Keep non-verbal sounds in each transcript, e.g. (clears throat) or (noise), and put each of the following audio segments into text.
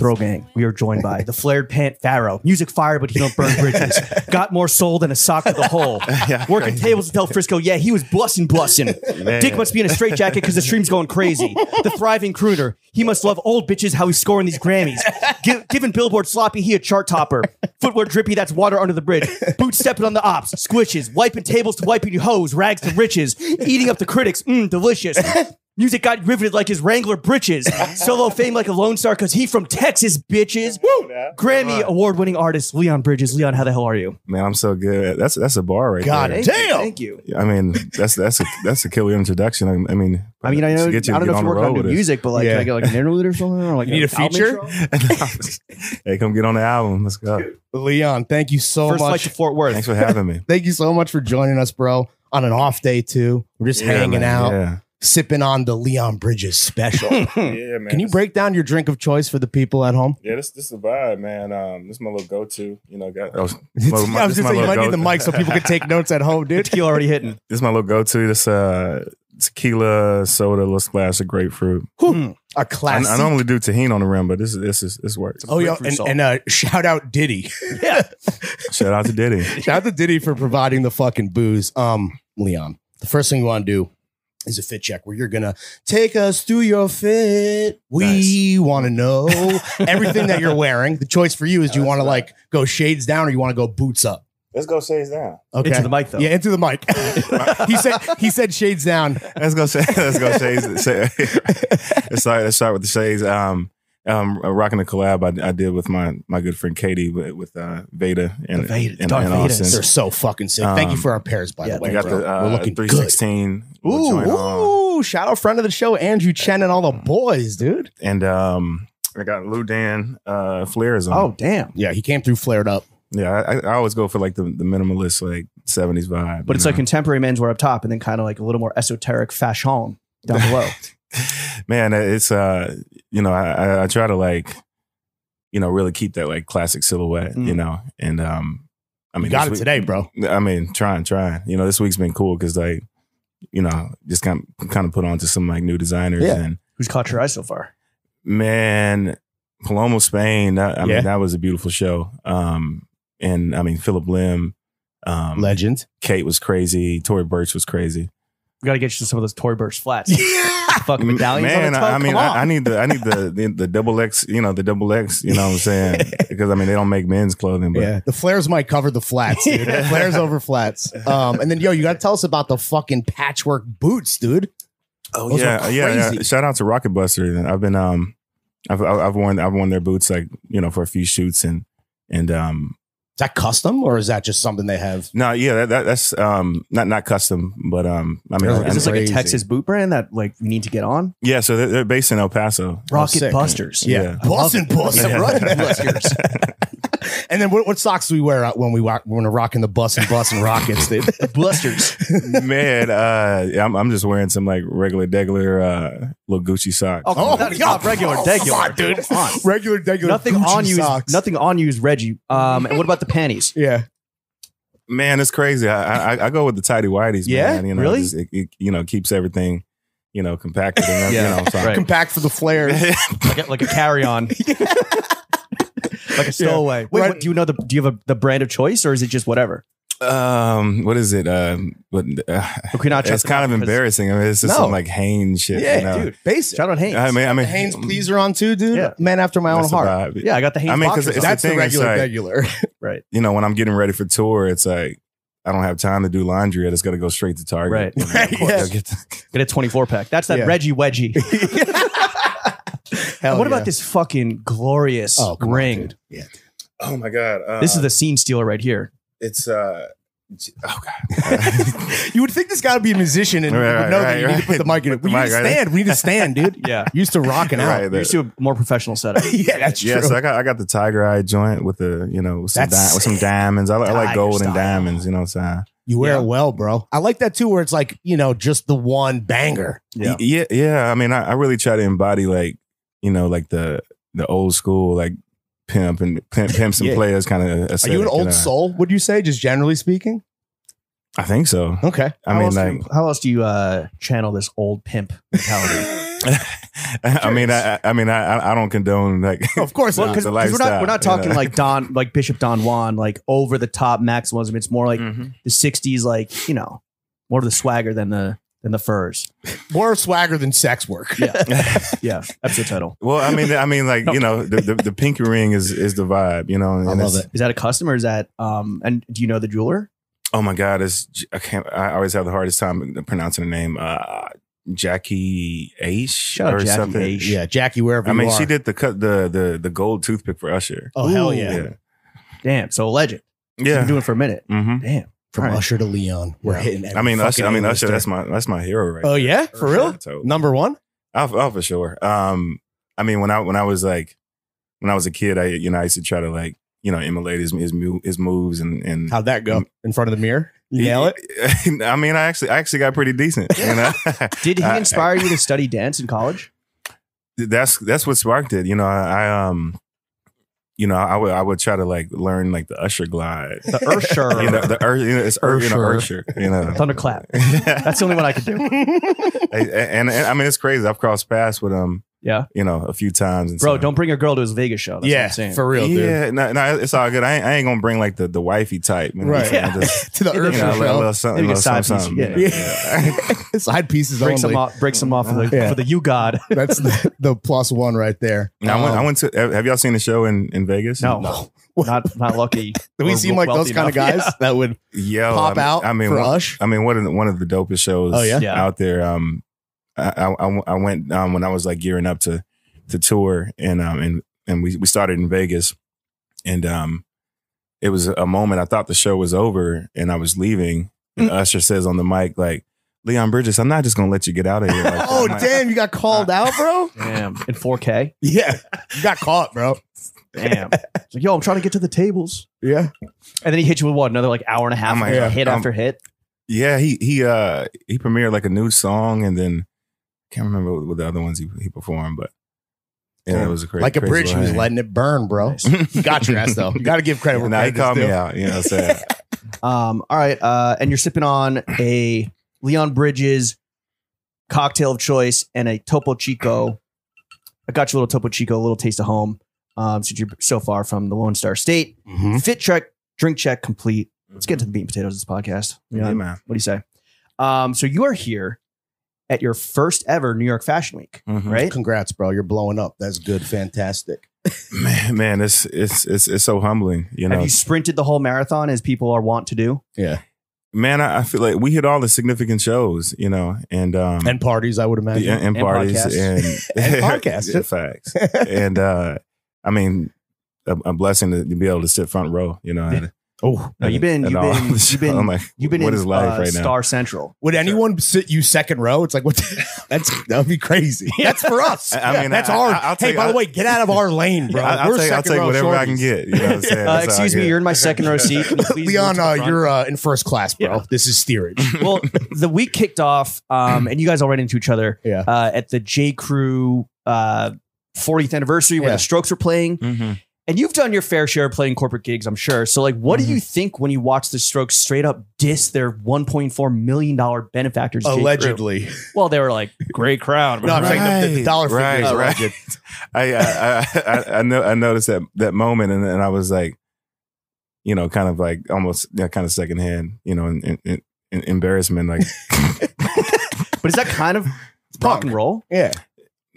Throw Gang. We are joined by the flared pant Pharaoh. Music fire, but he don't burn bridges. (laughs) Got more soul than a sock with a hole. (laughs) Yeah, Working crazy. tables to Del Frisco, yeah, he was blussin' blussin'. Man. Dick must be in a straitjacket because the stream's going crazy. The thriving crooner. He must love old bitches how he's scoring these Grammys. Gi- giving Billboard sloppy, he a chart topper. Footwear drippy, that's water under the bridge. Boots stepping on the ops. Squishes. Wiping tables to wiping your hose, Rags to riches. Eating up the critics. Mmm, delicious. Music got riveted like his Wrangler britches. (laughs) Solo fame like a Lone Star because he from Texas, bitches. Grammy award winning artist Leon Bridges. Leon, how the hell are you? Man, I'm so good. That's that's a bar right God there. Thank you, Damn. Thank you. I mean, that's that's a that's a killer introduction. I, I mean, I mean, I know. to get you- I don't get know if on you're the working on road new with music, but like, Yeah. can I get like an interlude or something? Or like You need a album feature? (laughs) hey, come get on the album. Let's go. Leon, thank you so First flight much. to Fort Worth. Thanks for having me. (laughs) Thank you so much for joining us, bro. On an off day too. We're just Yeah, hanging man, out, Yeah, sipping on the Leon Bridges special. (laughs) yeah, man. Can you break down your drink of choice for the people at home? Yeah, this this is a vibe, man. Um, this is my little go to. You know, got oh, (laughs) (laughs) I well, was my- gonna this say my you might need the mic so people can take notes at home, dude. Tequila already hitting. This is my little go to. This uh tequila soda, little splash of grapefruit. Hmm. A I, classic. I normally do Tajín on the rim, but this is this is this works. Oh, yo, Grapefruit and, salt. and uh, shout out Diddy. Yeah. Shout out to Diddy. shout out to Diddy for providing the fucking booze. Um, Leon, the first thing you want to do is a fit check where you're gonna take us through your fit. We nice. want to know (laughs) everything that you're wearing. The choice for you is: do you want to like go shades down or you want to go boots up? Let's go shades down. Okay. Into the mic though. Yeah, into the mic. (laughs) he said he said shades down. Let's go. Let's go shades. (laughs) let's start. Let's start with the shades. Um, um, rocking a collab I, I, did with my my good friend Katie with, with uh, Vada and the Vada, and, and Austin. They're so fucking sick. Um, Thank you um, for our pairs, by yeah, the way. We got bro. the uh, We're looking 316 We'll ooh, ooh shout out friend of the show, Andrew Chen and all the boys, dude. And um, I got Lu'u Dan uh, Flares on. Oh, damn. Yeah, he came through flared up. Yeah, I, I always go for like the, the minimalist, like 70s vibe. But it's know? like contemporary menswear up top and then kind of like a little more esoteric fashion down below. (laughs) Man, it's, uh, you know, I, I try to like, you know, really keep that like classic silhouette, mm. you know, and um, I mean, you got it week, today, bro. I mean, trying, trying. You know, this week's been cool because like you know, just kind of, kind of put on to some like new designers Yeah. and Who's caught your eye so far? man, Palomo, Spain. That, I Yeah. mean, that was a beautiful show. Um, and I mean, Phillip Lim, um, Legend. Khaite was crazy. Tory Burch was crazy. We got to get you to some of those Tory Burch flats. (laughs) Yeah. Fucking medallions. Man, on the I, I mean, Come on. I, I need the, I need the, the, the double X, you know, the double X, you know what I'm saying? (laughs) Because I mean, they don't make men's clothing, but Yeah, the flares might cover the flats, dude. Yeah. (laughs) flares over flats. Um, and then yo, you got to tell us about the fucking patchwork boots, dude. Oh Those are yeah, yeah, yeah. Shout out to Rocketbuster. I've been um, I've I've worn I've worn their boots like you know for a few shoots and and um Is that custom or is that just something they have? no yeah that, that that's um not not custom but um I mean Really? Is this like a Texas boot brand that like we need to get on? yeah so they're, they're based in El Paso. Rocket sick. Busters. Yeah. I love Bussin' it. Bussin'. Yeah, Rocket (laughs) Busters. And then what, what socks do we wear out when we rock, when we're rocking the bus and bus and rockets, dude? (laughs) Blusters. Man, uh, I'm, I'm just wearing some like regular, degular, uh, little Gucci socks. Oh, Oh, that is yeah. not regular. Oh, Degular, come on, dude. Come on. Regular, regular. Nothing Gucci on you. socks. Nothing on you is Reggie. Um, and what about the panties? Yeah. Man, it's crazy. I, I I go with the tidy whities. Yeah? man. You know, Really? just- it, it, you know, keeps everything, you know, compacted. And, Yeah, you know, so right. Compact for the flares. (laughs) Like a, like a carry on. (laughs) like a stowaway. Wait, Right. what, do you know the? Do you have a, the brand of choice, or is it just whatever? Um, what is it? Um, what, uh, Or can we not (laughs) it's kind of embarrassing. I mean, it's just No. some like Hanes shit. Yeah, you know? dude. Basic. Shout out Hanes. I mean, I mean, Hanes pleaser on too, dude. Yeah. Man after my own that's the heart. vibe. yeah, I got the Hanes. I mean, 'cause boxers it's on. That's the thing, it's regular, like- regular. (laughs) right. you know, when I'm getting ready for tour, it's like I don't have time to do laundry. I just got to go straight to Target. Right. (laughs) You know, Right, go yeah. get the- Get a 24 pack. That's that Yeah. Reggie wedgie. Hell what yeah. about this fucking glorious Oh, come on, ring? dude. Yeah. oh my god, uh, this is the scene stealer right here. it's uh, oh (laughs) god. you would think this got to be a musician and Right, you would right, know that right, you need to put the mic in it. Put We need mic to right stand. We need to stand, dude. (laughs) Yeah. Used to rocking out. Right, You're used to a more professional setup. (laughs) yeah, that's true. Yeah, so I got I got the tiger eye joint with the you know with some, di- with some diamonds. I, I like gold style. and diamonds. You know what I'm saying? you wear Yeah. it well, bro. I like that too, where it's like, you know, just the one banger. Yeah. Yeah, yeah. I mean, I, I really try to embody like you know like the the old school like pimp and pimp, pimps and Yeah. players kind of. Are you an old soul, would you say, just generally speaking? I think so. Okay. I how mean, like do, how else do you uh, channel this old pimp mentality? (laughs) I mean, I, I I mean, I, I don't condone like. (laughs) Of course Well, not. because we're not we're not you talking know? like Don (laughs) like Bishop Don Juan like over the top maximalism. It's more like Mhm. the '60s, like you know, more of the swagger than the than the furs. (laughs) More swagger than sex work. Yeah, (laughs) yeah. That's the title. Well, I mean, I mean, like you know, the, the, the pinky ring is is the vibe, you know. and I love it's- it. Is that a custom or is that um? And do you know the jeweler? Oh my God, it's I can't. I always have the hardest time pronouncing the name. Uh, Jacquie Aiche Shout out or Jackie something. Aiche. Yeah, Jackie, wherever I you mean, are. she did the cut the the the gold toothpick for Usher. Oh hell Ooh. yeah! Damn. So a legend. yeah. Been doing it for a minute. Mm-hmm. Damn. From right. Usher to Leon, we're Yeah. hitting. I mean, Usher. I mean, Usher. That's my that's my hero right. Oh there. yeah, for real. So, Number one. oh, oh, for sure. Um, I mean, when I when I was like when I was a kid, I you know I used to try to like you know emulate his his, his moves and and How'd that go? In front of the mirror? You nail it. (laughs) I mean, I actually I actually got pretty decent. You know, (laughs) Did he (laughs) I- inspire you to study dance in college? that's that's what sparked it. You know, I, I um, you know, I would I would try to like learn like the Usher glide. The Usher, (laughs) You know, the Ur, you know, it's Ur, you know, Usher. Usher. You know, Thunderclap. (laughs) That's the only one I could do. (laughs) and, and, and I mean, it's crazy. I've crossed paths with him. Yeah. You know, a few times. And Bro, so- don't bring your girl to his Vegas show. That's what yeah, I'm saying. for real, dude. yeah, no, no, it's all good. I ain't, I ain't gonna bring like the the wifey type. You know what I'm Right. saying? (laughs) Just, to the You you Usher a little, show. little something, Maybe a little side something, piece, something. yeah. Yeah. (laughs) Side pieces break only. some off, break some off for the Yeah. for the you god. (laughs) That's the, the plus one right there. Now, I, went, I Um, went to. have- Have y'all seen the show in in Vegas? No, No. not not lucky. Do we Or seem like those wealthy kind of enough. guys that would Yo, pop I mean, out I mean, for one, Ush? I mean, one of the, one of the dopest shows. Oh, yeah? Yeah. out there. Um, I, I, I- I went um, when I was like gearing up to to tour, and um, and and we we started in Vegas, and um, it was a moment I thought the show was over, and I was leaving, and Mm. Usher says on the mic like. Leon Bridges, I'm not just gonna let you get out of here. Like. (laughs) Oh I'm like, damn, you got called (laughs) out, bro? Damn, in 4K. (laughs) Yeah. You got caught, bro. Damn. It's like, yo, I'm trying to get to the tables. Yeah. And then he hit you with what? Another like hour and a half, like, yeah, hit I'm- after hit. Yeah, he he uh he premiered like a new song, and then can't remember what, what the other ones he, he performed, but yeah, it was a crazy. like a crazy bridge, he was little letting it burn, bro. Nice. (laughs) You got your ass though. You got to give credit where Now he credit called is me due. out. You know what I'm saying? (laughs) Um, all right. Uh, and you're sipping on a Leon Bridges cocktail of choice and a Topo Chico. I got you a little Topo Chico, a little taste of home. Um, since you're so far from the Lone Star State. Mhm. Fit check, drink check complete. Let's get to the meat and potatoes of this podcast. Yeah, Leon, man. What do you say? Um, so you are here at your first ever New York Fashion Week, Mhm. right? Congrats, bro. You're blowing up. That's good. Fantastic. Man, man, it's it's it's it's so humbling. You know, Have you sprinted the whole marathon as people are wont to do? Yeah. man, I, I feel like we hit all the significant shows. You know, and um And parties, I would imagine. and, and and parties podcasts. and, (laughs) And podcasts. (laughs) Facts. and uh I mean, a, a blessing to, to be able to sit front row. You know, (laughs) and, oh, No, you've been, you've all been, (laughs) you've show. been- like, You've been what in is life uh, right now? Star Central. would anyone sit you second row? It's like what? (laughs) (laughs) that's that would be crazy. That's for us. I- I mean, that's I- our. I- I'll hey, take- by the way, get out of our lane, bro. I, will We're take, I'll second take row whatever I can get. You know what I'm saying? Uh, That's all I excuse me, get. you're in my second row seat. Can you Leon, to uh, you're uh, in first class, bro. Yeah. This is steerage. well, the week kicked off, um, and you guys all ran into each other Yeah. uh, at the J. Crew uh, 40th anniversary where the Strokes were playing. And you've done your fair share of playing corporate gigs, I'm sure. So, like, what Mm-hmm. do you think when you watch the Strokes straight up diss their 1.4 million dollar benefactors? Allegedly. Well, they were like, great crowd. No, I'm saying the, the, the dollar figure Right, is right. alleged. (laughs) I, I, I, I, I know I noticed that that moment, and, and I was like, you know, kind of like almost yeah, kind of secondhand, you know, in, in, in embarrassment. Like, (laughs) (laughs) but is that kind of rock and roll? Yeah.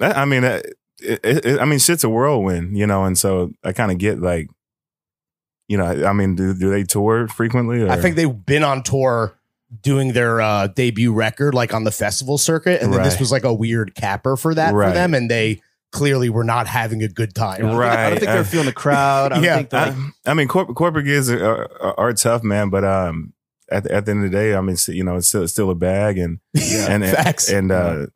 I mean, uh, it, it, it- I mean, shit's a whirlwind, you know, and so I kind of get like, you know, I mean, do do they tour frequently? Or? I think they've been on tour doing their uh, debut record, like on the festival circuit, and then this was like a weird capper for that for them, and they clearly were not having a good time. I don't think- I don't think they're Uh, feeling the crowd. I (laughs) yeah. think like, I, I mean, corporate corporate gigs are, are, are tough, man. But um, at the, at the end of the day, I mean, you know, it's still, it's still a bag, and (laughs) and Facts. and uh,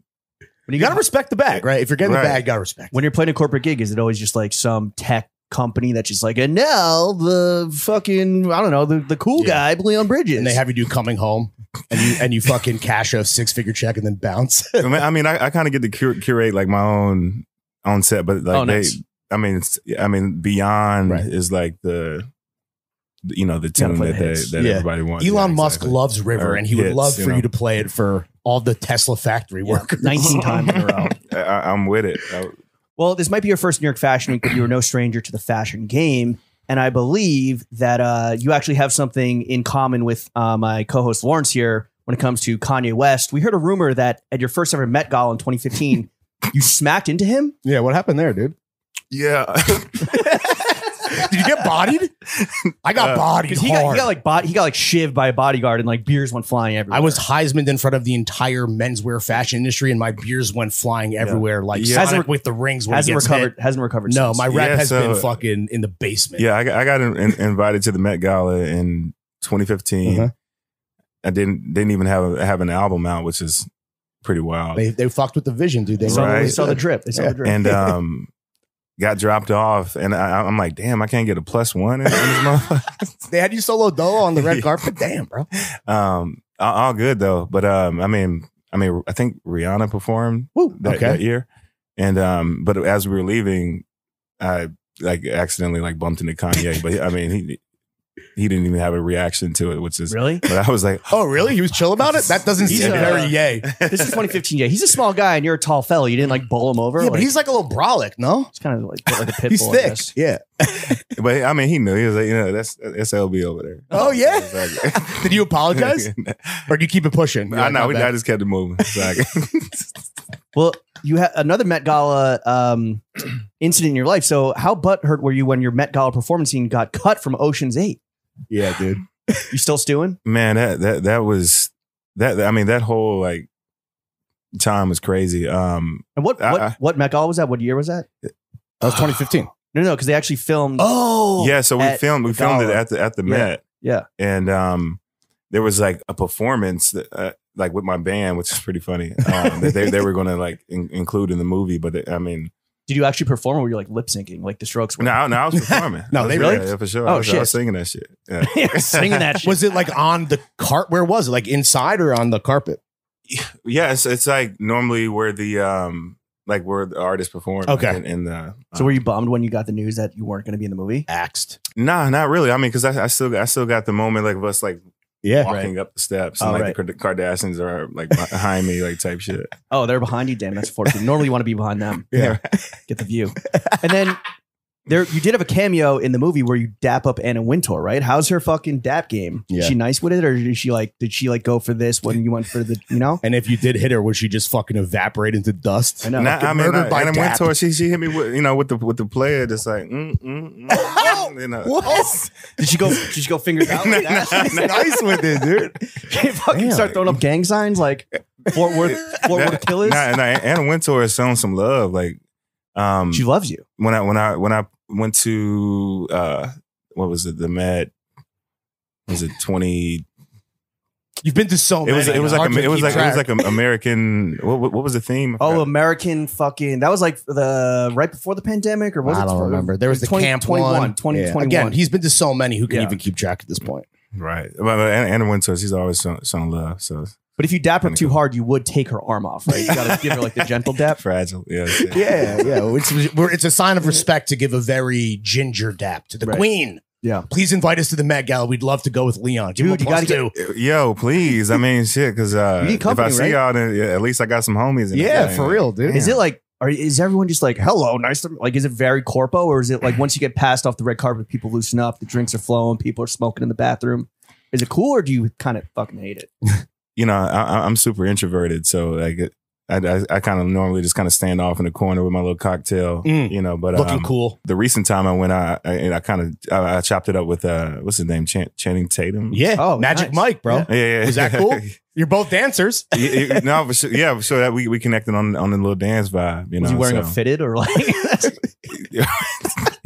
when you got to respect the bag, right? If you're getting Right. the bag, you got to respect. when you're playing a corporate gig, is it always just like some tech company that's just like, and now the fucking, I don't know, the, the cool Yeah. guy, Leon Bridges. and they have you do coming home, and you and you fucking cash a six figure check and then bounce. I mean, I, mean, I, I kind of get to cur- curate like my own own set, but like Oh, they, nice. I mean, it's, I mean, beyond Right. is like the, you know, the gotta tune that the they, that Yeah. everybody wants. Elon Yeah, Musk loves River, Or and he would hits, love you for know. you to play it for all the Tesla factory workers. 19 times in a row. (laughs) I, I'm with it. I- Well, this might be your first New York Fashion Week, but you are no stranger to the fashion game. And I believe that uh, you actually have something in common with uh, my co-host Lawrence here when it comes to Kanye West. We heard a rumor that at your first ever Met Gala in 2015, (laughs) you smacked into him. Yeah, what happened there, dude? yeah. (laughs) Did you get bodied? I got Uh, bodied Because he got, hard. he got like body, he got like shivved by a bodyguard and like beers went flying everywhere. I was Heisman in front of the entire menswear fashion industry, and my beers went flying everywhere, like Yeah. Sonic Hasn't- with the rings. When he hasn't gets recovered. hit. Hasn't recovered. No, since. my rep Yeah, has so- been fucking in the basement. Yeah, I, got- I got in, in- invited to the Met Gala in 2015. Uh-huh. I didn't didn't even have a, have an album out, which is pretty wild. They they fucked with the vision, dude. They They saw, know they Right. saw the drip. They saw Yeah. the drip. and (laughs) um, got dropped off, and I, I'm like, damn, I can't get a plus one in, in this motherfucker. (laughs) They had you solo dolo on the red (laughs) carpet. Damn, bro. um, all, all good though, but um, I mean, I mean, I think Rihanna performed Woo. that, okay. that year, and um, but as we were leaving, I like accidentally like bumped into Kanye, but I mean, he he didn't even have a reaction to it, which is. really? (laughs) But I was like, Oh, really? He was chill about it. That doesn't He's seem a- very yay. (laughs) This is 2015. Yeah, he's a small guy and you're a tall fellow. You didn't like bowl him over. Yeah, like, but he's like a little brolic, no? he's kind of like, like a pit He's bull. I thick. guess. Yeah. (laughs) but I mean, he knew. He was like, you know, that's that's LB over there. Oh, yeah? Exactly. Did you apologize, or do you keep it pushing? You're I know. "My We. I just kept it moving. Exactly. Well, you had another Met Gala um, (clears throat) incident in your life. So, how butthurt were you when your Met Gala performance scene got cut from Ocean's Eight? Yeah, dude. You still stewing? Man, that that that was that. I mean, that whole like time was crazy. Um, And what I- what, I- what Met Gala was that? What year was that? That was 2015. (gasps) No, no, because they actually filmed. Oh, yeah. So we filmed. We filmed it at the at the Yeah. Met, Yeah. and um, there was like a performance that. Uh, like with my band, which is pretty funny, um, that they, they were going to like in, include in the movie, but it, I mean, Did you actually perform, or were you like lip syncing, like the Strokes? Were? no, no, I was performing. (laughs) No, was- they yeah, really? yeah, for sure. Oh, I was, I was singing that shit. Yeah. (laughs) You're singing that (laughs) shit. Was it like on the cart? Where was it? Like inside or on the carpet? (sighs) Yeah, it's, it's like normally where the um like where the artist perform. Okay. in, in the so were you bummed when you got the news that you weren't going to be in the movie? Axed. Nah, not really. I mean, because I, I still I still got the moment like of us like Yeah. walking up the steps and Oh, like right. the Kardashians are like behind me like type shit. Oh, they're behind you. Damn, that's fortunate. Normally, you want to be behind them. Yeah. Get the view. And then there, you did have a cameo in the movie where you dap up Anna Wintour, right? How's her fucking dap game? Yeah. Is she nice with it, or did she like? Did she like go for this when you went for the? You know? And if you did hit her, would she just fucking evaporate into dust? I know. Nah, I mean, murdered uh, by Anna Dap. Wintour, she she hit me with you know with the with the player just like mm, mm, mm, (laughs) mm, you know. What? Did she go? Did she go fingers out like that? Nah, nah. nice with it, dude. (laughs) She fucking Damn. start throwing up gang signs like Fort Worth, Fort Worth Killers. Nah, nah, Anna Wintour has shown some love. Like, um, She loves you. when I when I when I went to uh what was it the Met was it twenty You've been to so it many. was it was like a, it was keep like it was like an American what, what what was the theme Oh, forgot. American fucking. That was like the right before the pandemic, or was I it? don't remember. There was the 20 camp 21, one. 2021. Again, he's been to so many. Who can Yeah. even keep track at this point? Right but, but Anna, Anna Wintour she's always shown, shown love so But if you dap her too hard, you would take her arm off, right? You gotta give her like the gentle (laughs) dap. fragile yeah, Yeah, yeah. It's, it's a sign of respect to give a very ginger dap to the Right. queen. Yeah. Please invite us to the Met Gala. We'd love to go with Leon. Give Dude, you gotta two. yo please I mean shit because uh You if I see right? y'all then yeah, at least I got some homies in the Yeah, gang. for real, dude. Is it like, are, is everyone just like, hello, nice to, like, is it very corpo or is it like once you get passed off the red carpet, people loosen up, the drinks are flowing, people are smoking in the bathroom? Is it cool or do you kind of fucking hate it? (laughs) you know, I, I'm super introverted, so like, I, I, I kind of normally just kind of stand off in the corner with my little cocktail, Mm. you know. But Looking um, cool. the recent time I went, I I, I kind of I, I chopped it up with uh, what's his name, Chan- Channing Tatum. Yeah. Oh, Magic nice. Mike, bro. Yeah. yeah, yeah. Is that (laughs) cool? You're both dancers. (laughs) Yeah, yeah, no, for sure, yeah, for sure. That we we connected on on the little dance vibe. You know, Was he wearing a fitted or like? (laughs)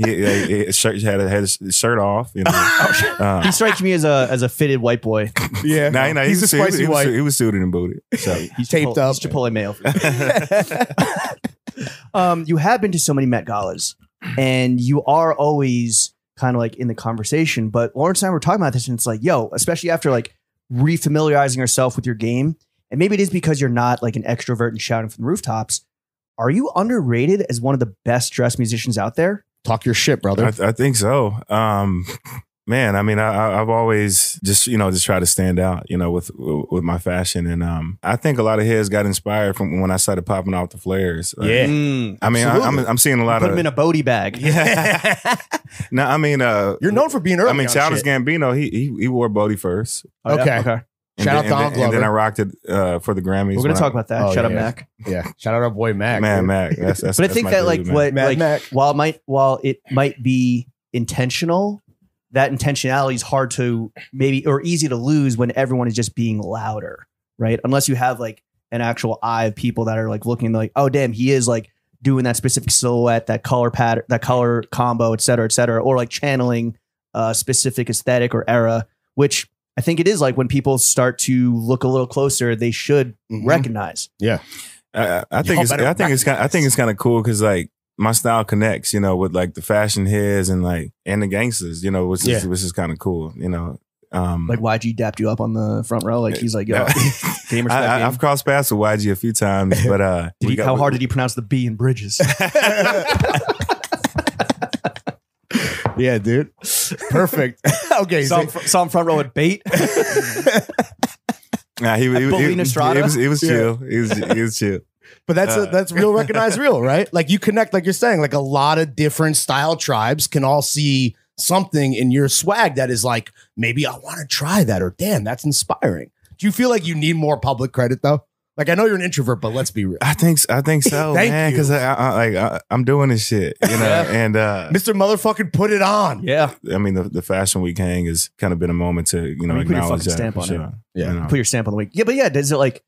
yeah, yeah, yeah, his shirt he had had his shirt off. You know, (laughs) um, he strikes me as a as a fitted white boy. Yeah. nah, you know, he's he a was, suited- spicy he was, white. He was suited and booted. So He's Taped Chipotle, up. He's Chipotle mail. (laughs) um, you have been to so many Met Galas, and you are always kind of like in the conversation. But Lawrence and I were talking about this, and it's like, yo, especially after like refamiliarizing yourself with your game, and maybe it is because you're not like an extrovert and shouting from the rooftops. Are you underrated as one of the best dressed musicians out there? Talk your shit, brother. I, I think so. Um, man, I mean, I, I- I've always just you know just try to stand out, you know, with with my fashion, and um, I think a lot of heads got inspired from when I started popping off the flares. Like, Yeah. Mm. I mean, I, I'm I'm seeing a lot Put of him in a Bodie bag. yeah. (laughs) no, I mean, uh, You're known for being early. I mean, on Childish shit. Gambino, he he, he wore Bode first. Oh. Okay. Okay. And Shout then, out Donald and and then I rocked it uh, for the Grammys. We're gonna talk I- about that. Oh, Shut yeah, up, yeah. Mac. Yeah. Shout out our boy Mac. Man, dude. Mac. That's, that's, But I think that dude, like man. what Mad like Mac. while it might while it might be intentional, that intentionality is hard to maybe or easy to lose when everyone is just being louder, right? Unless you have like an actual eye of people that are like looking like, oh damn, he is like doing that specific silhouette, that color pattern, that color combo, et cetera, et cetera, or like channeling a specific aesthetic or era, which I think it is like when people start to look a little closer, they should Mhm. recognize. Yeah, I I think it's I think it's kind I think it's kind of cool because like my style connects, you know, with like the fashion heads and like and the gangsters, you know, which is which is kind of cool, you know. Um, Like YG dapped you up on the front row, like he's like, yo, (laughs) (laughs) game. I, I, I've crossed paths with YG a few times, but uh, (laughs) Did he, got- how we- hard did he pronounce the B in Bridges? Yeah, dude. Perfect. (laughs) okay. saw, So, him, fr- saw him front row at bait. (laughs) Nah, he, he, he, he, Strada? he was he was chill. He was he was chill. but that's Uh, that's real (laughs) recognize real, right? Like you connect, like you're saying, like a lot of different style tribes can all see something in your swag that is like, maybe I want to try that, or damn, that's inspiring. Do you feel like you need more public credit though? Like I know you're an introvert, but let's be real. I think I think (laughs) so, Thank man. you. Because I, I, like I, I'm doing this shit, you know. And uh, Mr. Motherfucking put it on. Yeah. I mean, the, the Fashion Week hang has kind of been a moment to you know I mean, put your acknowledge fucking that. stamp on sure. it. Yeah. You know? Put your stamp on the week. Yeah, but yeah, does it like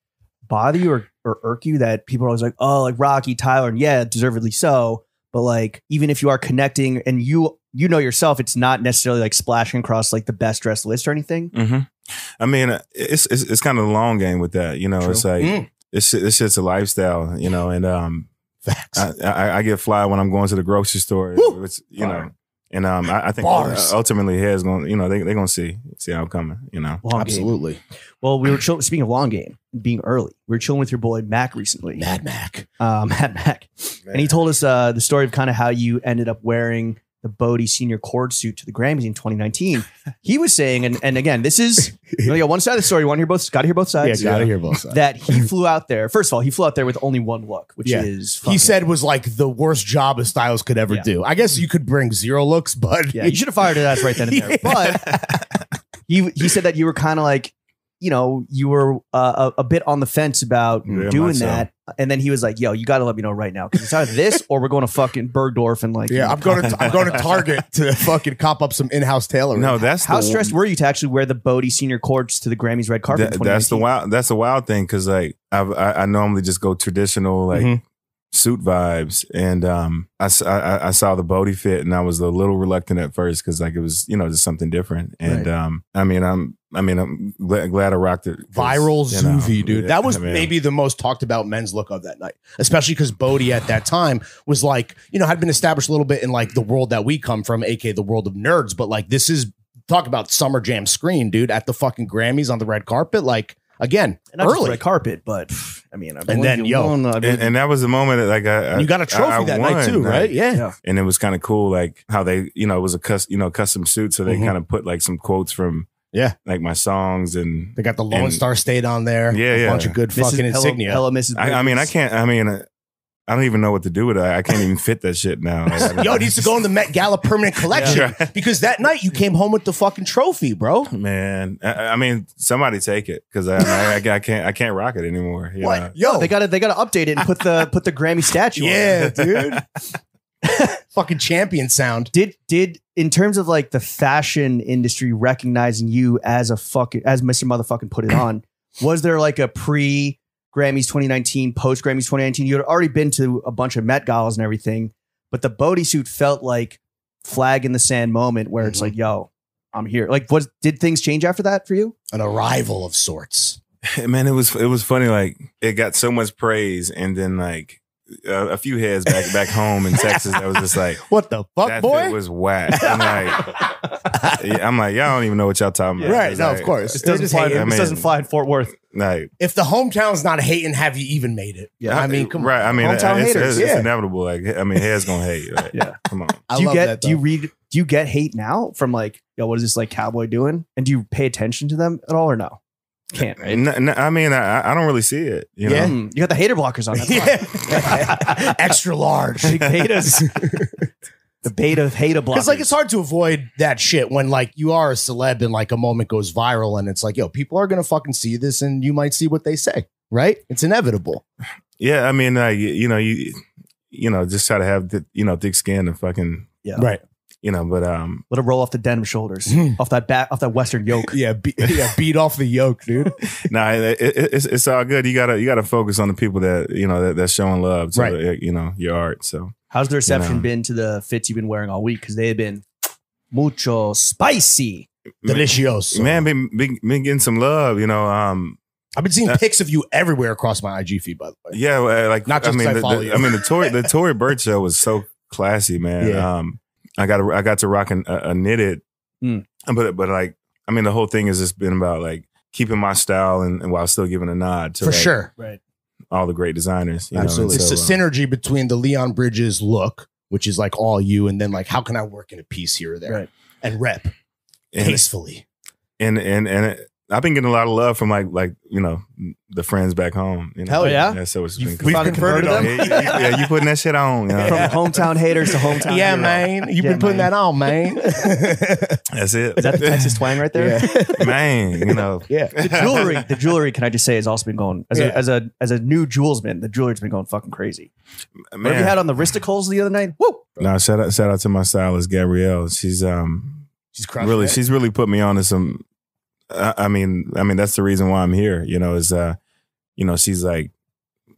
bother you or, or irk you that people are always like, oh, like Rocky, Tyler, and yeah, deservedly so. But like, even if you are connecting and you you know yourself, it's not necessarily like splashing across like the best dressed list or anything. hmm I mean, uh, it's it's, it's kind of the long game with that. You know, True. it's like Mm. it's this shit's a lifestyle. You know, and um, Facts. I, I, I get fly when I'm going to the grocery store. Woo! Which, you Fire. know, and um, I, I think Bars. ultimately here's going. You know, they they gonna see see how I'm coming. You know, Long game. Absolutely. Well, we were chill- speaking of long game, being early. We were chilling with your boy Mac recently. Mad Mac. um, (laughs) Matt Mac. And he told us uh, the story of kind of how you ended up wearing the Bode senior cord suit to the Grammys in 2019. he was saying, and, and again, this is you know, one side of the story. You want to hear both? Got to hear both sides. Yeah, sides. gotta hear both sides. That he (laughs) flew out there. First of all, he flew out there with only one look, which Yeah. is he said was like the worst job a stylist could ever Yeah. do. I guess you could bring zero looks, but "Yeah, you should have fired his ass right then and there." (laughs) But he he said that you were kind of like, you know, you were uh, a, a bit on the fence about Very doing much so. that, and then he was like, "Yo, you got to let me know right now because it's either this or we're going to fucking Bergdorf and like, yeah, I'm going to I'm going to Target to (laughs) fucking cop up some in-house tailoring. no, that's How the, stressed were you to actually wear the Bode senior cords to the Grammys red carpet? That- in that's the wild. That's the wild thing because like I've, I I normally just go traditional like Mhm. Suit vibes, and um I, s- I- I- I saw the Bode fit, and I was a little reluctant at first because like it was you know just something different, and Right. um I mean I'm I mean I'm glad, glad I rocked it. Viral you know, Zuvi, dude. That was I mean, maybe the most talked about men's look of that night, especially because Bode at that time was like, you know, had been established a little bit in like the world that we come from, aka the world of nerds. But like, this is talk about summer jam screen, dude, at the fucking Grammys on the red carpet. Like, again, And not just early. red carpet, but pff, I mean, I And then, yo, won, I mean, And, and that was the moment that like I, I you got a trophy I- I that night won, too, like, right? Yeah. yeah. and it was kind of cool like how they you know it was a cus- you know custom suit so they Mhm. kind of put like some quotes from Yeah. like my songs and They got the Lone And- Star State on there. Yeah, a yeah. bunch of good Mrs. fucking Hello- insignia. Hello, Mrs. I, I mean I can't I mean uh, I don't even know what to do with it I can't even fit that shit now (laughs) Yo, it needs to go in the Met Gala permanent collection (laughs) Yeah. because that night you came home with the fucking trophy, bro. man I, I mean somebody take it because I, I, I can't I can't rock it anymore you know? What? Yo, They got to they got to update it and put the put the Grammy statue. on yeah, dude. (laughs) fucking champion sound. Did did in terms of like the fashion industry recognizing you as a fucking as Mr. Motherfucking put it on? Was there like a pre Grammys 2019, post Grammys 2019? You had already been to a bunch of Met Galas and everything, but the Bode suit felt like flag in the sand moment where it's Mhm. like, yo, I'm here. Like, what did things change after that for you? An arrival of sorts. (laughs) man it was it was funny like it got so much praise and then like a, a few heads back back home in Texas that was just like (laughs) What the fuck, that boy? fit was whack I'm like (laughs) I'm like y'all don't even know what y'all talking about Right, It's no, like- of course. It doesn't fly. hating. I this doesn't fly in Fort Worth. Like if the hometown's not hating, have you even made it? Yeah, I mean, come on. right. I mean, Hometown it's, haters, it's, it's yeah. inevitable. Like, I mean, heads gonna hate. Like, (laughs) Yeah. come on. I do you love get? that, do you read? Do do you get hate now from like, yo, what is this like cowboy doing? And do you pay attention to them at all or no? Can't, right? N- n- I mean, I, I don't really see it. You? Yeah. Mm, you got the hater blockers on. That's (laughs) why. Yeah. (laughs) Extra large. Big betas. The beta hater blockers. Because like it's hard to avoid that shit when like you are a celeb and like a moment goes viral and it's like, yo, people are gonna fucking see this and you might see what they say, right? It's inevitable. Yeah, I mean, uh, you, you know, you you know, just try to have the, you know thick skin and fucking yeah. Right. you know, but um, Let it roll off the denim shoulders, off that back, off that western yoke. (laughs) Yeah, be- yeah, beat off the yoke, dude. (laughs) nah, it, it, it's it's all good. You gotta you gotta focus on the people that you know that that's showing love to Right. uh, you know your art. So How's the reception know. been to the fits you've been wearing all week? Because they have been mucho spicy. Delicioso. man, been, been been getting some love. You know, um, I've been seeing Uh, pics of you everywhere across my IG feed, by the way. yeah, uh, like Not just I mean, 'cause I the, follow the- you. I mean the Tory the (laughs) Tory Burch show was so classy, man. Yeah. Um, I got I got to rock an, a, a knitted, Mm. but but like I mean the whole thing has just been about like keeping my style and, and while still giving a nod to For like, sure. Right. All the great designers. You Absolutely. Know? It's so, a uh, synergy between the Leon Bridges look, which is like all you, and then like how can I work in a piece here or there Right. and rep and, tastefully. and and and it, I've been getting a lot of love from like like you know the friends back home. You know? Hell yeah. yeah. So it's You've been We've converted converted them. them? yeah, you, yeah, you putting that shit on. You know? From hometown haters to hometown. yeah, hero. man. You've Yeah, been putting man. that on, man. (laughs) That's it. Is that the Texas twang right there? (laughs) yeah. man? You know, yeah. The jewelry, the jewelry, can I just say, has also been going as Yeah. a as a as a new jewelsman. The jewelry's been going fucking crazy. What have you had on the wristicles the other night? Woo! No, shout out shout out to my stylist Gabrielle. She's um She's crushing really it. she's really put me on to some. I, I mean, I mean that's the reason why I'm here. You know, is uh, you know, she's like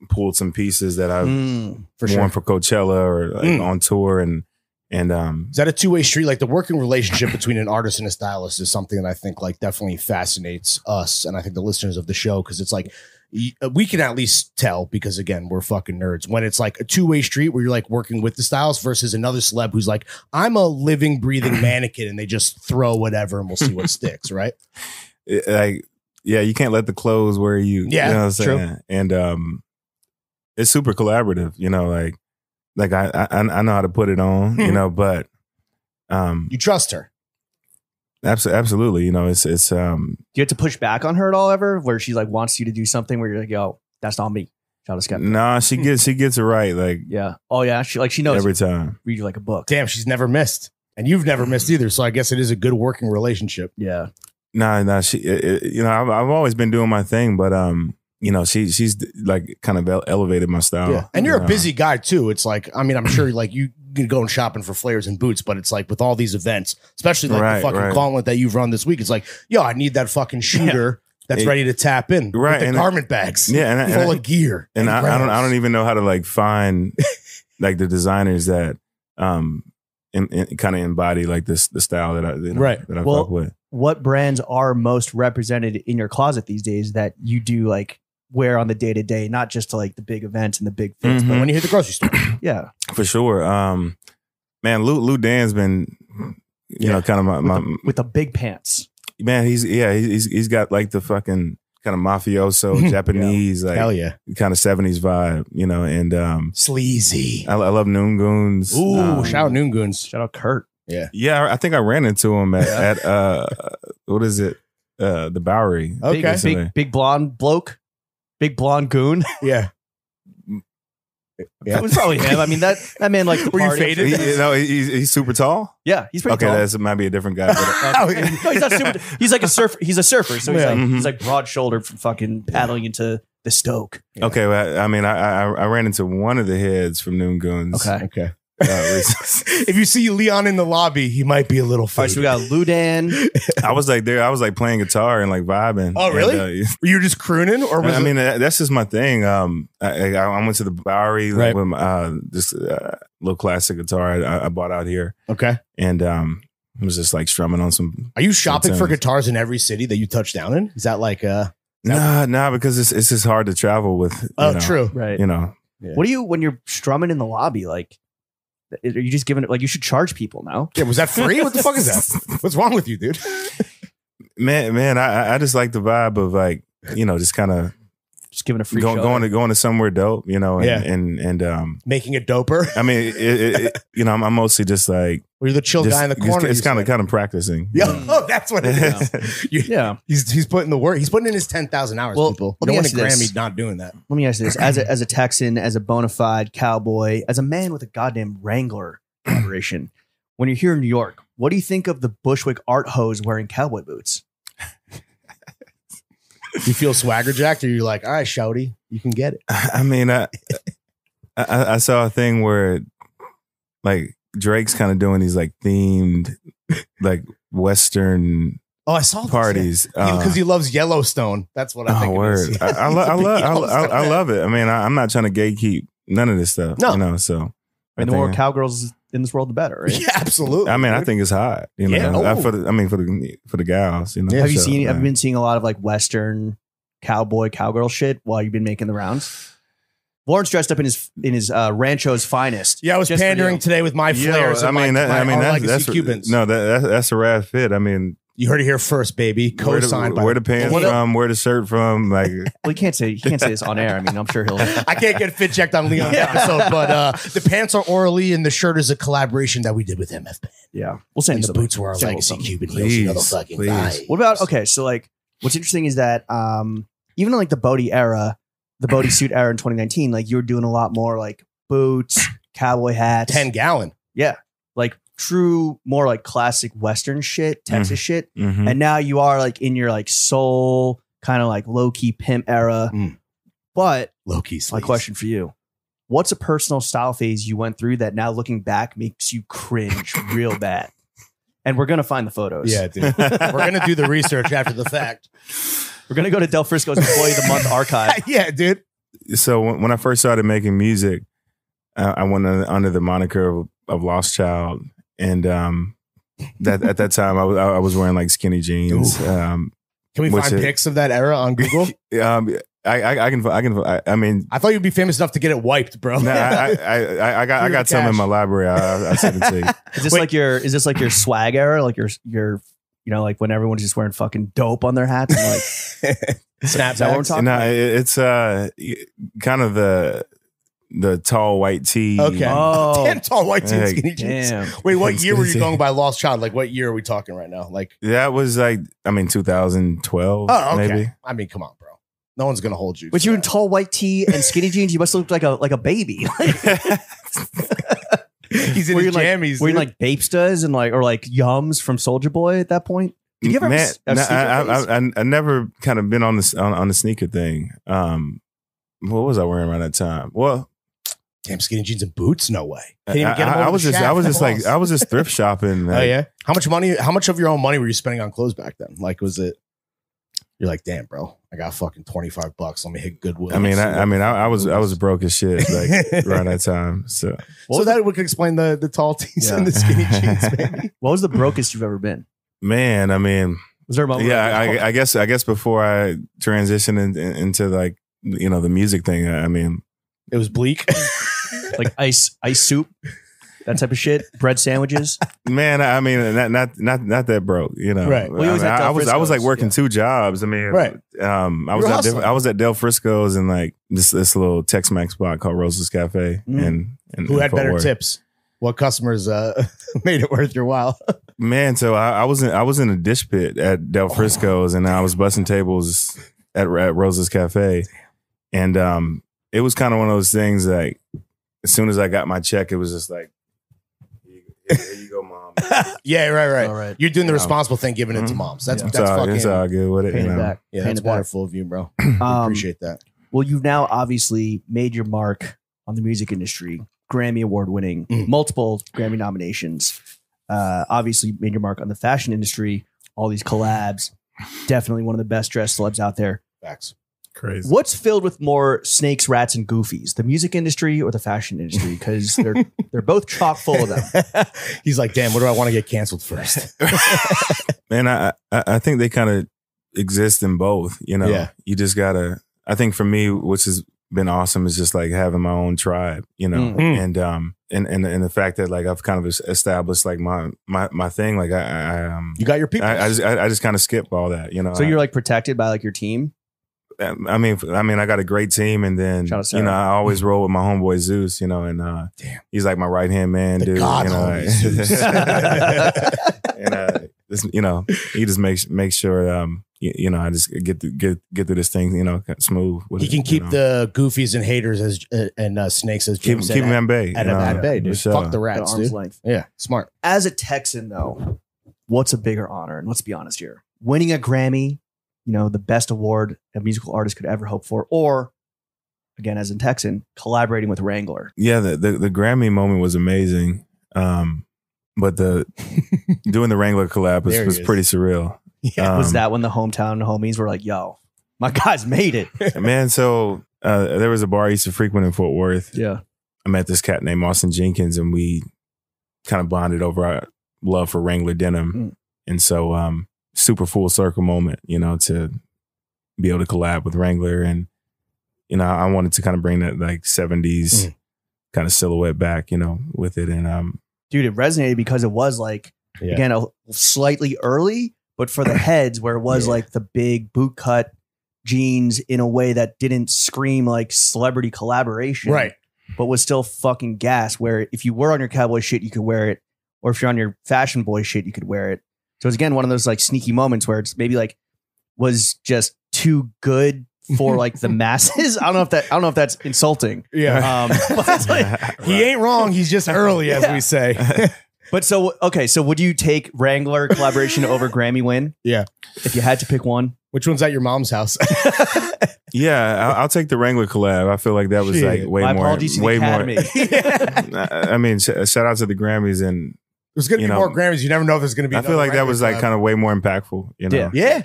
pulled some pieces that I've Mm. for worn sure. for Coachella or like Mm. on tour and and um Is that a two way street? Like the working relationship between an artist and a stylist is something that I think like definitely fascinates us and I think the listeners of the show because it's like we can at least tell because again we're fucking nerds when it's like a two way street where you're like working with the stylist versus another celeb who's like I'm a living breathing (clears throat) mannequin and they just throw whatever and we'll see what sticks right (laughs) like yeah, you can't let the clothes wear you. Yeah, you know what I'm true. saying? And um, it's super collaborative. You know, like like I I, I know how to put it on. you Mhm. know, but um, you trust her absolutely, absolutely. You know, it's it's um, Do you have to push back on her at all ever? Where she like wants you to do something where you're like, yo, that's not me. Shout out nah, she gets she gets it right like Yeah. Oh yeah. She like she knows every time. read you like a book. damn she's never missed and you've never missed either so I guess it is a good working relationship Yeah. Nah, nah. She, it, it- you know, I've, I've always been doing my thing, but um, you know, she she's like kind of elevated my style. Yeah. And you're a busy guy too. It's like, I mean, I'm sure like you can go and shopping for flares and boots, but it's like with all these events, especially like Right, the fucking right. gauntlet that you've run this week, it's like, yo, I need that fucking shooter that's It- ready to tap in. Right, With the and- garment bags. Yeah, and, and, Full I- of gear. and I, I don't I don't even know how to like find (laughs) like the designers that um in, in, kind of embody like this the style that I you know, Right. that I Well, with. What brands are most represented in your closet these days that you do like wear on the day to day, not just to like the big events and the big fits, Mhm. But when you hit the grocery store, (clears throat) yeah. For sure. Um, man, Lou Lu'u Dan's been you know kind of my, With, my the, with the big pants. man. He's yeah he's he's got like the fucking kind of mafioso (laughs) Japanese hell like yeah. kind of seventies vibe, you know, and um. Sleazy. I, I love Noon Goons. Ooh, Um, shout out Noon Goons. Shout out Kurt. Yeah, Yeah. I think I ran into him at, Yeah. at uh, what is it? Uh, the Bowery. Okay. Big, big, big blonde bloke. Big blonde goon. Yeah. (laughs) Yeah. That was probably him. I mean that that man like Were you faded? He, you know, he's, he's super tall. Yeah, he's pretty okay, tall. that might be a different guy. But, (laughs) Oh, no, he's not super. He's like a surfer. He's a surfer, so he's Yeah. like Mhm. he's like broad shouldered from fucking paddling into the Stoke. okay, well, I mean, I, I I ran into one of the heads from Noon Goons. Okay. Okay. Uh, recently. (laughs) if you see Leon in the lobby, he might be a little All right, so we got Lu'u Dan. I was like there. I was like playing guitar and like vibing. Oh, really? And, uh, Were you just crooning or was I it- mean, that's just my thing. Um, I, I, I went to the Bowery like, Right. with my, uh, this uh, little classic guitar I, I bought out here, okay? and um, I was just like strumming on some Are you shopping for guitars in every city that you touch down in? Is that like uh Nah, nah, because it's it's just hard to travel with. Oh, know, true. Right. You know, What do you when you're strumming in the lobby? Like, are you just giving it? Like, you should charge people now. Yeah, was that free? What the fuck is that? (laughs) What's wrong with you, dude? (laughs) man, man, I I- I just like the vibe of like you know just kind of just giving a free going show. going to going to somewhere dope, you know, and Yeah. and, and um, Making a doper. I mean, it, it, it, you know, I'm, I'm mostly just like Or you're the chill just- guy in the corner. It's you kind of said. kind of practicing. Yeah, Mm. oh, that's what it is. (laughs) You- yeah. he's he's putting the work. He's putting in his ten thousand hours. Well, people, let you me don't win a ask you this. Grammy not doing that. Let me ask you this: as a (clears throat) as a Texan, as a bona fide cowboy, as a man with a goddamn Wrangler collaboration, when you're here in New York, what do you think of the Bushwick art hoes wearing cowboy boots? You feel swagger jacked, or you're like, all right, shouty, you can get it. (laughs) I mean, I, I I saw a thing where like Drake's kind of doing these like themed like Western Oh, I saw parties because Uh, he loves Yellowstone. That's what I oh, think. it word! is. I, I, lo- (laughs) I love I, I, love it. I mean, I, I'm not trying to gatekeep none of this stuff. No. you know. So I mean, the more cowgirls in this world, the better, right? (laughs) Yeah, absolutely. I mean, I think it's hot. You know, Yeah. I- Oh. for the, I mean, for the for the gals. You know, Yeah, have you so, seen? Have uh, you been seeing a lot of like Western cowboy cowgirl shit while you've been making the rounds? Lawrence dressed up in his in his uh, Rancho's finest. yeah, I was pandering today with my Yo, flares. I and mean, my, that, my I mean, Our that's, that's Cubans. no, that, that's that's a rad fit. I mean, You heard it here first, baby. where the, Co-signed by where the pants What from, where the shirt from, like Well, you can't say you can't say this on air. I mean, I'm sure he'll. (laughs) I can't get fit checked on Leon's Yeah. episode, but uh, the pants are Auralee and the shirt is a collaboration that we did with MF Band. Yeah, we'll send And you the something. boots were our Send you legacy something. Cuban heels. You Please, fucking please. vibes. What about okay? So like, what's interesting is that um, even in like the Bode era, the Bode suit era in 2019, like you were doing a lot more like boots, cowboy hats, ten gallon? yeah, like true more like classic Western shit, Texas shit. mhm. And now you are like in your like soul kind of like low key pimp era. Mm. But Low key. my question for you. What's a personal style phase you went through that now looking back makes you cringe real (laughs) bad? And we're gonna find the photos. Yeah, dude. (laughs) We're gonna do the research after the fact. We're gonna go to Del Frisco's Employee of the Month (laughs) archive. yeah, dude. so when, when I first started making music, I went under, under the moniker of, of Lost Child, and um, that at that time I was I was wearing like skinny jeans. Ooh. Um, Can we find it? pics of that era on Google? (laughs) um, I, I I can I can I, I mean. I thought you'd be famous enough to get it wiped, bro. Nah, I, I, I, I got I got some cash. in my library. I, I (laughs) sent it to you. Is this Wait. like your is this like your swag era? Like your your you know, like when everyone's just wearing fucking dope on their hats and like snaps. (laughs) Is that what we're talking No, it, it's uh kind of the the tall white tee. Okay. Oh (laughs) Damn tall white tee and Hey, skinny jeans. damn. Wait, what year were you going by Lost Child? Like, what year are we talking right now? Like, That was like I mean 2012 oh, okay. maybe. I mean, come on, bro. No one's gonna hold you. But to you in that. tall white tee and skinny jeans, you must look like a like a baby. (laughs) (laughs) He's in Were his you like- jammies. Were you dude. like Bapestas and like or like Yums from Soulja Boy at that point? Did you ever Man, have a nah, sneaker I, phase? I, I, I never kind of been on this on, on the sneaker thing. Um, what was I wearing around that time? Well, damn skinny jeans and boots? No way. I, Can't even get 'em I- I over was just I was just like (laughs) I was just thrift shopping. Oh yeah. How much money? How much of your own money were you spending on clothes back then? Like, was it? You're like, damn, bro. I got fucking twenty five bucks. Let me hit Goodwill. I mean, I, I mean, I, I was I was broke as shit like (laughs) around that time. So so that would explain the the tall tees and the skinny (laughs) jeans, maybe. what was the brokest you've ever been? man, I mean, Was there a moment? yeah, where- I, I guess I guess before I transitioned in, in- into like you know the music thing, I mean, It was bleak. Like ice ice soup, that type of shit, bread sandwiches. man, I mean, not not not not that broke, you know. Right. Well, I, was mean, at I, was I was like working yeah. two jobs. I mean, Right. Um, I was at. Del, I was at Del Frisco's and like this this little Tex Mex spot called Rosa's Cafe, Mm. and, and Who had better Worth. tips? What customers uh, (laughs) made it worth your while? Man, so I, I was in I was in a dish pit at Del Frisco's, and I was busting tables at, at Rosa's Cafe, and um, it was kind of one of those things like as soon as I got my check, it was just like, here you, here you go, mom. (laughs) yeah, right, right. All right. You're doing the Yeah. responsible thing, giving it to Mhm. moms. That's Yeah. It's that's all, fucking it's all good with it. Paying you it know? back. yeah. Paying That's it back. wonderful of you, bro. (clears throat) Um, Appreciate that. Well, you've now obviously made your mark on the music industry, Grammy Award winning, Mm. multiple Grammy nominations. Uh, obviously, made your mark on the fashion industry, all these collabs. Definitely one of the best dressed celebs out there. Facts. Crazy. What's filled with more snakes, rats, and goofies, the music industry or the fashion industry? Because they're (laughs) they're both chock full of them. (laughs) He's like, damn, what do I want to get canceled first? (laughs) Man, I I, I think they kind of exist in both. You know, Yeah. you just gotta. I think for me, which has been awesome, is just like having my own tribe. You know, Mm. Mm. and um and and and the fact that like I've kind of established like my my my thing. Like I I um You got your people. I, I just I, I just kind of skip all that. You know, So you're like protected by like your team. Um, I mean, I mean, I got a great team, and then you know, I always roll with my homeboy Zeus, you know, and uh, Damn. he's like my right hand man, The dude. God you know, homie, Zeus. (laughs) and uh, (laughs) this, you know, he just makes makes sure, um, you, you know, I just get through, get get through this thing, you know, smooth. With he it, can you keep know. the goofies and haters as uh, and uh, snakes as keep Jim said, keep him at, at bay, at, you know, at bay, for dude. sure. Fuck the At rats, arm's dude. length. Yeah, smart. As a Texan, though, what's a bigger honor? And let's be honest here: winning a Grammy, you know, the best award a musical artist could ever hope for, or again, as a Texan, collaborating with Wrangler. Yeah, the, the the Grammy moment was amazing, um, but the (laughs) doing the Wrangler collab was, was pretty surreal. Yeah. was Um, that when the hometown homies were like, "Yo, my guys made it"? (laughs) Man, so uh, there was a bar I used to frequent in Fort Worth. Yeah, I met this cat named Austin Jenkins, and we kind of bonded over our love for Wrangler denim. Mm. And so, um, super full circle moment, you know, to be able to collab with Wrangler, and you know, I wanted to kind of bring that like '70s Mm. kind of silhouette back, you know, with it, and um, dude, it resonated because it was like Yeah. again a, slightly early, but for the (clears throat) heads where it was Yeah. like the big boot cut jeans in a way that didn't scream like celebrity collaboration, Right. But was still fucking gas. Where if you were on your cowboy shit, you could wear it, or if you're on your fashion boy shit, you could wear it. So it's again one of those like sneaky moments where it's maybe like was just too good for (laughs) like the masses. I don't know if that I don't know if that's insulting. Yeah. Um, but it's (laughs) like He ain't wrong. He's just early, as Yeah. we say. (laughs) But so okay, so would you take Wrangler collaboration over Grammy win? Yeah. If you had to pick one, Which one's at your mom's house? yeah, I'll, I'll take the Wrangler collab. I feel like that was Shit. like way my more, apologies to the way more. I I mean, sh- shout out to the Grammys, and There's gonna be know, more Grammys. You never know if there's gonna be. I feel like that was like kind of way more impactful. You know, Yeah. Yeah.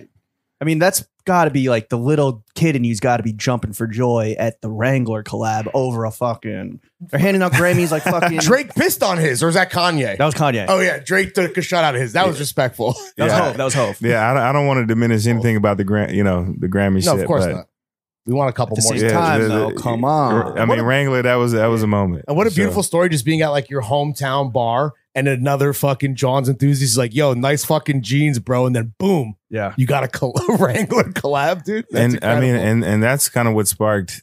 I mean, that's got to be like the little kid in you's got to be jumping for joy at the Wrangler collab over a fucking. They're handing out Grammys like (laughs) fucking. Drake pissed on his, or is that Kanye? That was Kanye. Oh yeah, Drake took a shot out of his. That was respectful. (laughs) that was Yeah. Hove. That was Hove. Yeah, I don't, I don't want to diminish anything about the Gram, you know, the Grammy no, shit. of course but not. We want a couple At the more. same Yeah, time, the- though, the- come on. I mean, a- Wrangler, that was that was a moment. And what a So- beautiful story just being at like your hometown bar and another fucking John's enthusiast is like, yo, nice fucking jeans, bro. And then boom, Yeah. you got a col- (laughs) Wrangler collab, dude. That's and I mean, and and that's kind of what sparked,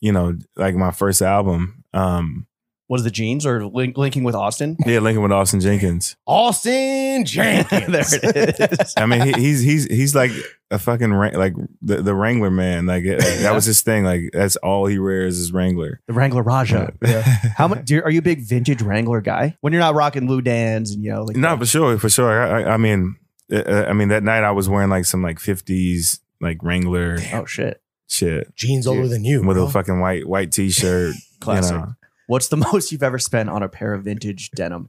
you know, like my first album. Um, Was the jeans or link, linking with Austin? yeah, linking with Austin Jenkins. Austin Jenkins. (laughs) there it is. I mean, he, he's he's he's like a fucking Wra- like the, the Wrangler man. Like it- that was his thing. Like that's all he wears is Wrangler. The Wrangler Raja. Yeah. (laughs) How much? Do you, are you a big vintage Wrangler guy? When you're not rocking Lu'u Dans and you know, like No, for sure, for sure. I, I- I mean, uh, I mean that night I was wearing like some like fifties like Wrangler oh shit, shit Jeans older than you. with bro. a fucking white white t shirt. classic. You know. What's the (laughs) most you've ever spent on a pair of vintage denim?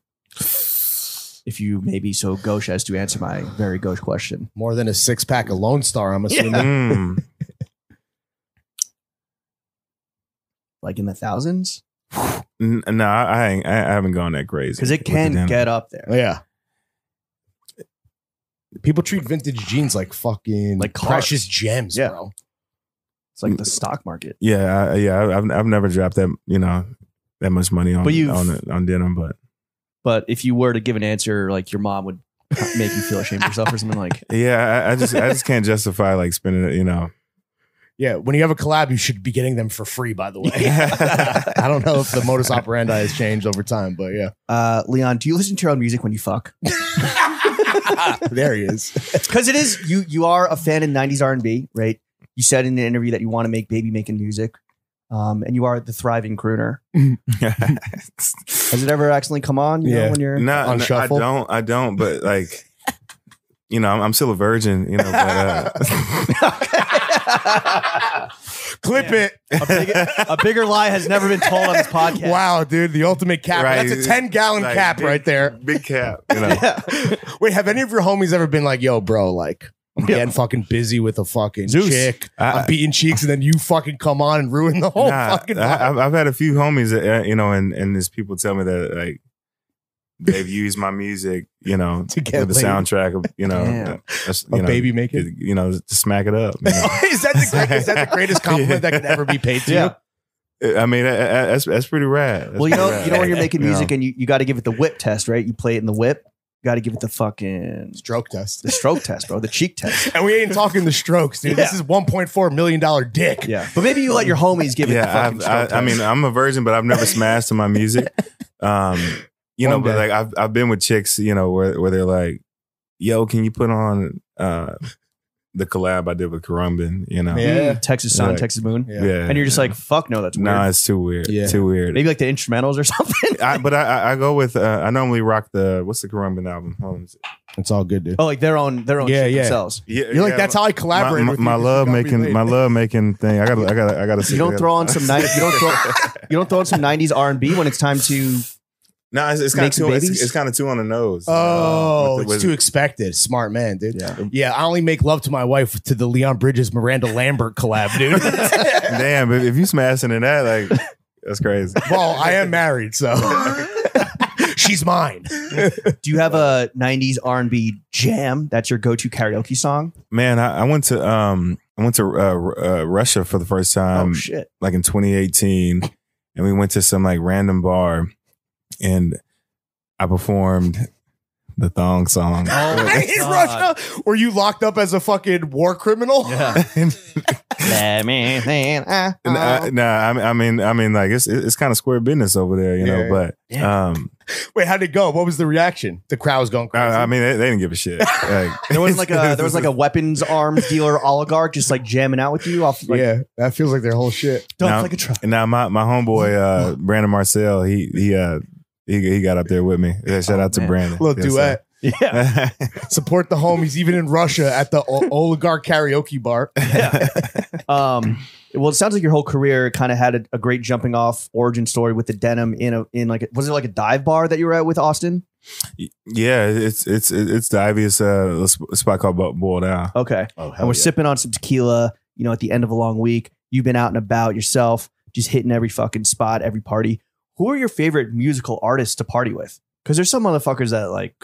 If you may be so gauche as to answer my very gauche question. More than a six pack of Lone Star, I'm assuming. Mm. (laughs) Like in the thousands? N- No, I, I, ain't, I I haven't gone that crazy Because it with the can denim. get up there. Yeah. People treat vintage jeans like fucking Like like cars. precious gems, Yeah. bro. It's like the stock market. Yeah, I, yeah. I've I've never dropped that you know that much money on But you've- on on denim, but But if you were to give an answer, like your mom would make you feel ashamed of yourself or something like (laughs) yeah, I, I just I just can't justify like spending it. You know, Yeah, when you have a collab, you should be getting them for free, by the way. (laughs) I don't know if the modus operandi has changed over time, but yeah. uh Leon, do you listen to your own music when you fuck? (laughs) there he is. Because it is you you are a fan of 90s R&B, right? You said in an interview that you want to make baby making music. Um, and you are the thriving crooner. (laughs) Has it ever accidentally come on? You know, Yeah. when you're no, On no, I don't. I don't. But like, you know, I'm, I'm still a virgin. You know, but uh, (laughs) Clip it. a, big, a bigger lie has never been told on this podcast. Wow, dude, the ultimate cap. Right. That's a 10 gallon like, cap big- right there. Big cap. You know, (laughs) Wait, have any of your homies ever been like, yo, bro, like, I'm Yeah. getting fucking busy with a fucking Zeus. chick. I- I'm beating cheeks, and then you fucking come on and ruin the whole Nah, fucking I, vibe. I've, I've had a few homies, that, uh, you know, and and there's people tell me that like they've used my music, you know, (laughs) To get the laid. soundtrack of, you know, Damn. that's, A you know, baby making? you know, to smack it up. you (laughs) know. is, that the great, is that the (laughs) greatest compliment that could ever be paid to Yeah. you? I mean, that's that's pretty rad. That's Well, you know, pretty you know when you're making You know. music and you, you got to give it the whip test, right? You play it in the whip. Got to give it the fucking Stroke test. the stroke test, bro. The cheek test. (laughs) And we ain't talking the strokes, dude. This is $1.4 million dick. Yeah, but maybe you let your homies give it. the yeah, fucking I've, I, I mean, I'm a virgin, but I've never smashed to my music. (laughs) Um, you know, One but like I've I've been with chicks, you know, where where they're like, "Yo, can you put on uh the collab I did with Khruangbin?" You know, Yeah. Mm, Texas Sun, Yeah. Texas Moon, Yeah. yeah, and you're just like, fuck no, that's weird. nah, it's too weird, Yeah. too weird. maybe like the instrumentals or (laughs) something. I, but I, I I go with uh, I normally rock the what's the Khruangbin album? Hold on. It's all good, dude. oh, like their own, their own Yeah, shit yeah. themselves. Yeah, You're like, yeah, that's how I collaborate my, with my, you. my love gotta making late. my love making thing. I gotta I gotta I gotta. You don't throw on some 90s, you don't throw you don't throw on some 90s R&B when it's time to No, it's, it's kind of some too. It's, babies? it's kind of too on the nose. Oh, Uh, with the- it's with- too expected. Smart man, dude. Yeah. Yeah, I only make love to my wife to the Leon Bridges Miranda Lambert collab, dude. (laughs) (laughs) Damn, if, if you smashing in that, like that's crazy. well, I am married, so (laughs) she's mine. do you have a 90s R&B jam that's your go-to karaoke song? Man, I, I went to um I went to uh, uh, Russia for the first time, oh shit. like in 2018, and we went to some like random bar, and I performed the thong song. (laughs) Oh my God. Russia, were you locked up as a fucking war criminal? Yeah. (laughs) And, Let me think, (laughs) uh, I, nah, I mean, I mean, I mean, like it's it's kind of square business over there, you know. Yeah. But Yeah. um, Wait, how'd it go? What was the reaction? The crowd was going crazy. I, I mean, they, they didn't give a shit. Like, There was like a there was like a weapons arms dealer oligarch just like jamming out with you off like yeah, that feels like their whole shit. dump Now- like a truck. Now my my homeboy uh Brandon Marcel, he he uh he, he got up there with me. Yeah, shout Oh, out to man. Brandon. Little Yes, duet. (laughs) Yeah. Support the homies, even in Russia at the o- oligarch karaoke bar. (laughs) Um well it sounds like your whole career kind of had a, a great jumping off origin story with the denim in a in like a, was it like a dive bar that you were at with Austin? yeah, it's it's it's the obvious uh sp- spot called Bo- Boiled Out. Okay. Oh, and we're sipping on some tequila, you know, at the end of a long week. You've been out and about yourself, just hitting every fucking spot, every party. Who are your favorite musical artists to party with? Because there's some motherfuckers that like,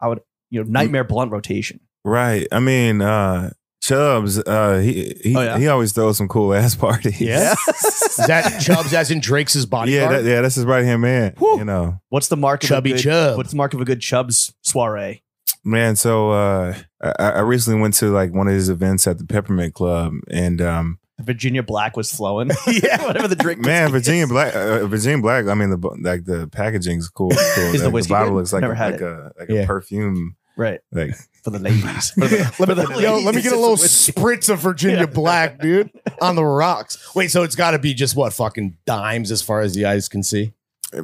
I would, you know, Nightmare Blunt rotation. Right. I mean, uh Chubbs, uh he he, Oh, yeah? he always throws some cool ass (laughs) parties. Yeah. Is that Chubbs as in Drake's body? yeah, bodyguard? that, yeah, that's his right hand man. Whew. You know. What's the mark of Chubby a good, Chubb. What's the mark of a good Chubbs soiree? Man, so uh I, I recently went to like one of his events at the Peppermint Club and um Virginia Black was flowing. (laughs) Yeah. (laughs) whatever the drink. Man, was. Virginia Black, uh, Virginia Black. I mean, the like the packaging's cool. cool. (laughs) Is the Like, whiskey bottle good? looks like Never a, had like a like Yeah. a perfume. right Like for the ladies. For the- Let for me, the yo, let me get a little spritz of Virginia Yeah. Black, dude, on the rocks. Wait, so it's got to be just what fucking dimes as far as the eyes can see.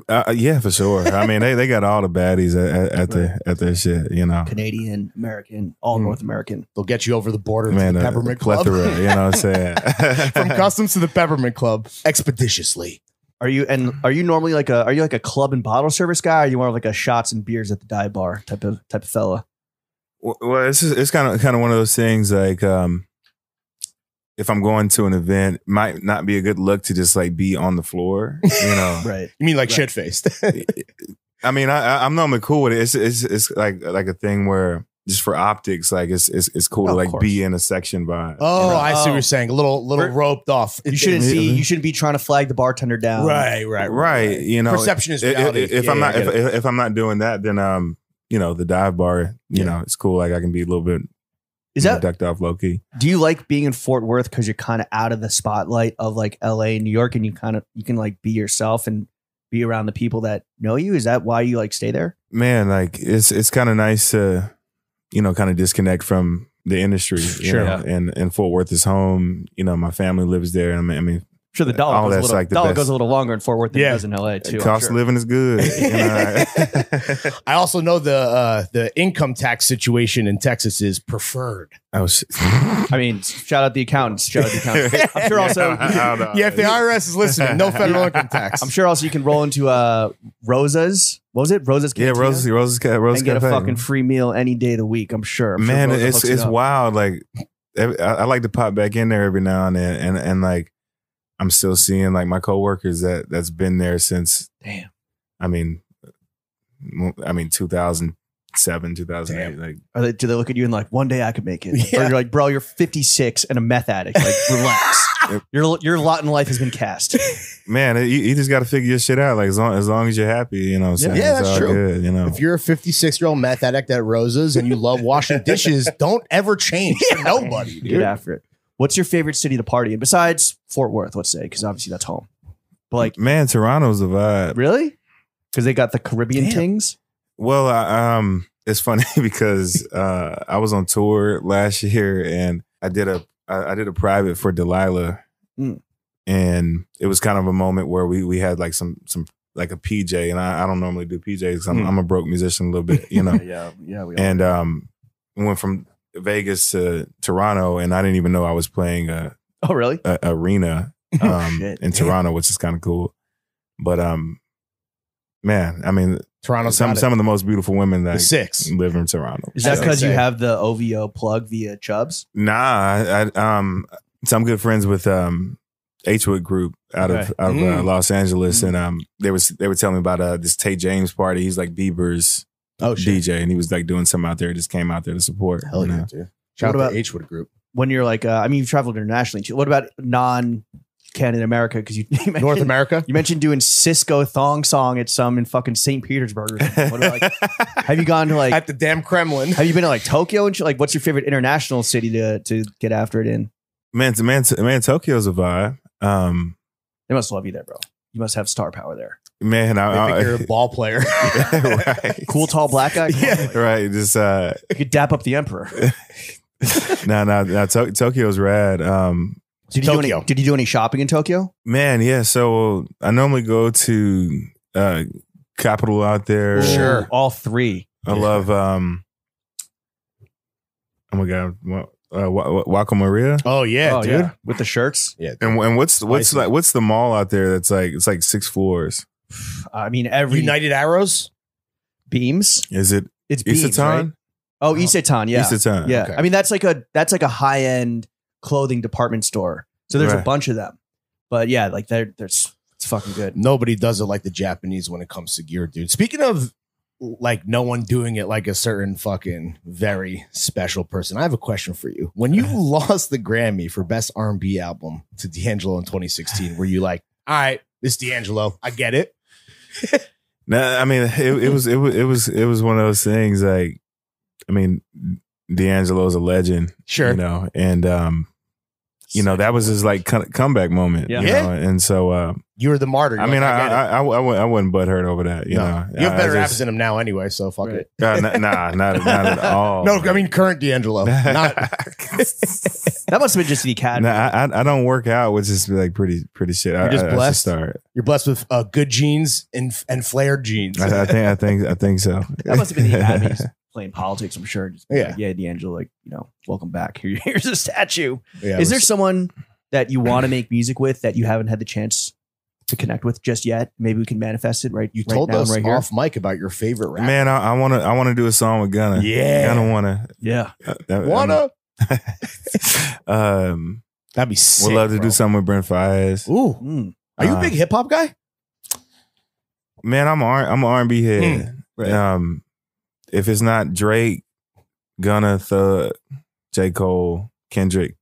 Uh, yeah, for sure. I mean, they, they got all the baddies at, at, at their at their shit. You know, Canadian, American, all Hmm. North American. They'll get you over the border man, to the Peppermint Club. You know what I'm saying? (laughs) (laughs) From customs to the Peppermint Club, expeditiously. Are you and are you normally like a are you like a club and bottle service guy? Or are you more of like a shots and beers at the dive bar type of type of fella? well, it's just, it's kind of kind of one of those things. Like, um, if I'm going to an event, might not be a good look to just like be on the floor. You know, (laughs) Right. You mean like Right. shit faced? (laughs) I mean, I, I- I'm normally cool with it. It's, it's it's like like a thing where just for optics, like it's it's, it's cool Of to like course. be in a section by. oh, you know? I see what Oh. you're saying. A little, little We're- roped off. You shouldn't Yeah. be you shouldn't be trying to flag the bartender down. Right, right, right. You know, Perception is i- i- reality. If, Yeah, I'm yeah, not if, if, if I'm not doing that, then um, you know, the dive bar, you Yeah. know, it's cool. Like I can be a little bit Is that ducked off low key. do you like being in Fort Worth because you're kind of out of the spotlight of like LA and New York and you kind of you can like be yourself and be around the people that know you? Is that why you like stay there? Man, like it's it's kind of nice to, you know, kind of disconnect from the industry. You Sure. know? And and Fort Worth is home. You know, my family lives there. I mean, I mean I'm sure the dollar, All goes, a little, like the dollar best. goes a little longer in Fort Worth than Yeah. it does in LA too. I'm cost of sure. living is good. (laughs) I also know the uh, the income tax situation in Texas is preferred. oh (laughs) shit. I mean, shout out the accountants. Shout out the accountants. (laughs) I'm sure also I don't know. Yeah, if the IRS is listening, no federal income tax. I'm sure also you can roll into uh Rosa's. What was it? Rosa's Yeah, Cantina? Rosa's, Rosa's, Ca- Rosa's and get a fucking free meal any day of the week. I'm sure. I'm Man, Rosa it's hooks it it's up. wild. Like I, I like to pop back in there every now and then, and and like I'm still seeing like my coworkers that that's been there since. Damn. I mean, I mean 2007, 2008. Like Are they, do they look at you and like one day I could make it? (laughs) Yeah. Or you're like, bro, you're 56 and a meth addict. Like, (laughs) relax. your your lot in life has been cast. (laughs) man, you, you just got to figure your shit out. Like as long as long as you're happy, you know. What I'm saying? Yeah, that's true. Good, you know. If you're a 56 year old meth addict at Rosa's and you love washing dishes, don't ever change for nobody, Get after it. What's your favorite city to party in besides Fort Worth? Let's say because obviously that's home. But like, man, Toronto's the vibe. really? Because they got the Caribbean Damn. tings. Well, I, um, it's funny (laughs) because uh, I was on tour last year and I did a I, I did a private for Delilah, Mm. and it was kind of a moment where we we had like some some like a PJ, and I, I don't normally do PJs. I'm, Mm. I'm a broke musician a little bit, you know. (laughs) yeah, yeah. We and um, we went from Vegas to Toronto, and I didn't even know I was playing a, oh, really? a arena (laughs) Oh, um, shit. in Toronto, which is kind of cool. But um, man, I mean, Toronto. some got it. some of the most beautiful women that the six. live in Toronto. Is that So- because you have the OVO plug via Chubbs? Nah, I, I um, so I'm good friends with um, Hwood Group out of Okay. out of uh, Mm. Los Angeles, Mm. and um, they was they were telling me about uh this Tay James party. He's like Bieber's Oh, shit. DJ, and he was like doing something out there. Just came out there to support. Hell you yeah, know? dude. Shout What out about- to Hwood Group. When you're like, uh, I mean, you've traveled internationally. too. What about non Canada America? Because you, (laughs) you mentioned, North America? You mentioned doing Sisqo thong song at some in fucking St. Petersburg. Or something. What about, like, (laughs) have you gone to like? At the damn Kremlin. have you been to like Tokyo and shit? Like, what's your favorite international city to to get after it in? man, man, man, Tokyo's a vibe. Um, They must love you there, bro. You must have star power there. Man, I, They I, think you're a ball player. (laughs) right. Cool, tall black guy. Yeah. right. Just uh, You could dap up the emperor. no, no, no. To- Tokyo's rad. Um, Did you do Tokyo. any? Did you do any shopping in Tokyo? man, yeah. So I normally go to uh, Kapital out there. Sure. All three. I love. um Oh my god, Wa- uh, Wa- Wa- Wacko Maria. Oh, yeah, oh, dude. yeah. with the shirts. Yeah. And and what's what's like what's the mall out there that's like it's like six floors? I mean, every United Arrows? beams. Is it It's beams, right? Isetan? Oh, oh, Isetan. Yeah, Isetan. yeah. Okay. I mean, that's like a that's like a high end clothing department store. So there's a bunch of them. But yeah, like they're there's it's fucking good. Nobody does it like the Japanese when it comes to gear, dude. Speaking of like no one doing it like a certain fucking very special person, I have a question for you. When you lost the Grammy for best R&B album to D'Angelo in 2016, were you like, all right, this D'Angelo, I get it. (laughs) No, I mean it, it was it was it was it was one of those things like I mean D'Angelo's a legend, Sure. you know, and um you know that was his like comeback moment, Yeah. you Yeah. know? and so uh, You were the martyr. I You're mean like, I get it. I, I, I, wouldn't- I wasn't butthurt over that, you No. know. you have I- better I raps just- than him now anyway, so fuck Right. it. Uh, n- nah, not not at all. (laughs) No, I mean current D'Angelo. (laughs) Not (laughs) That must have been just the academy. Nah, I, I I don't work out, which is like pretty pretty shit. I, You're just I- I blessed? start. you're blessed with uh, good jeans and and flared jeans. I, I think I think I think so. That must have been the academy just playing politics. I'm sure. Just be Yeah. like, yeah, D'Angelo, like you know, welcome back. (laughs) Here, here's a statue. Yeah, Is there we're- someone that you want to make music with that you haven't had the chance to connect with just yet? Maybe we can manifest it right. you right told now, us right here. off mic about your favorite rap. Man, I want to I want to do a song with Gunna. Yeah. Gunna wanna Yeah, uh, Wanna? (laughs) um, That'd be sick. would love to bro. do something with Brent Faiyaz. Ooh, Mm. are you a Uh, big hip hop guy? Man, I'm a R- I'm an R&B head. right. Um, if it's not Drake, Gunna, Thug, J Cole, Kendrick,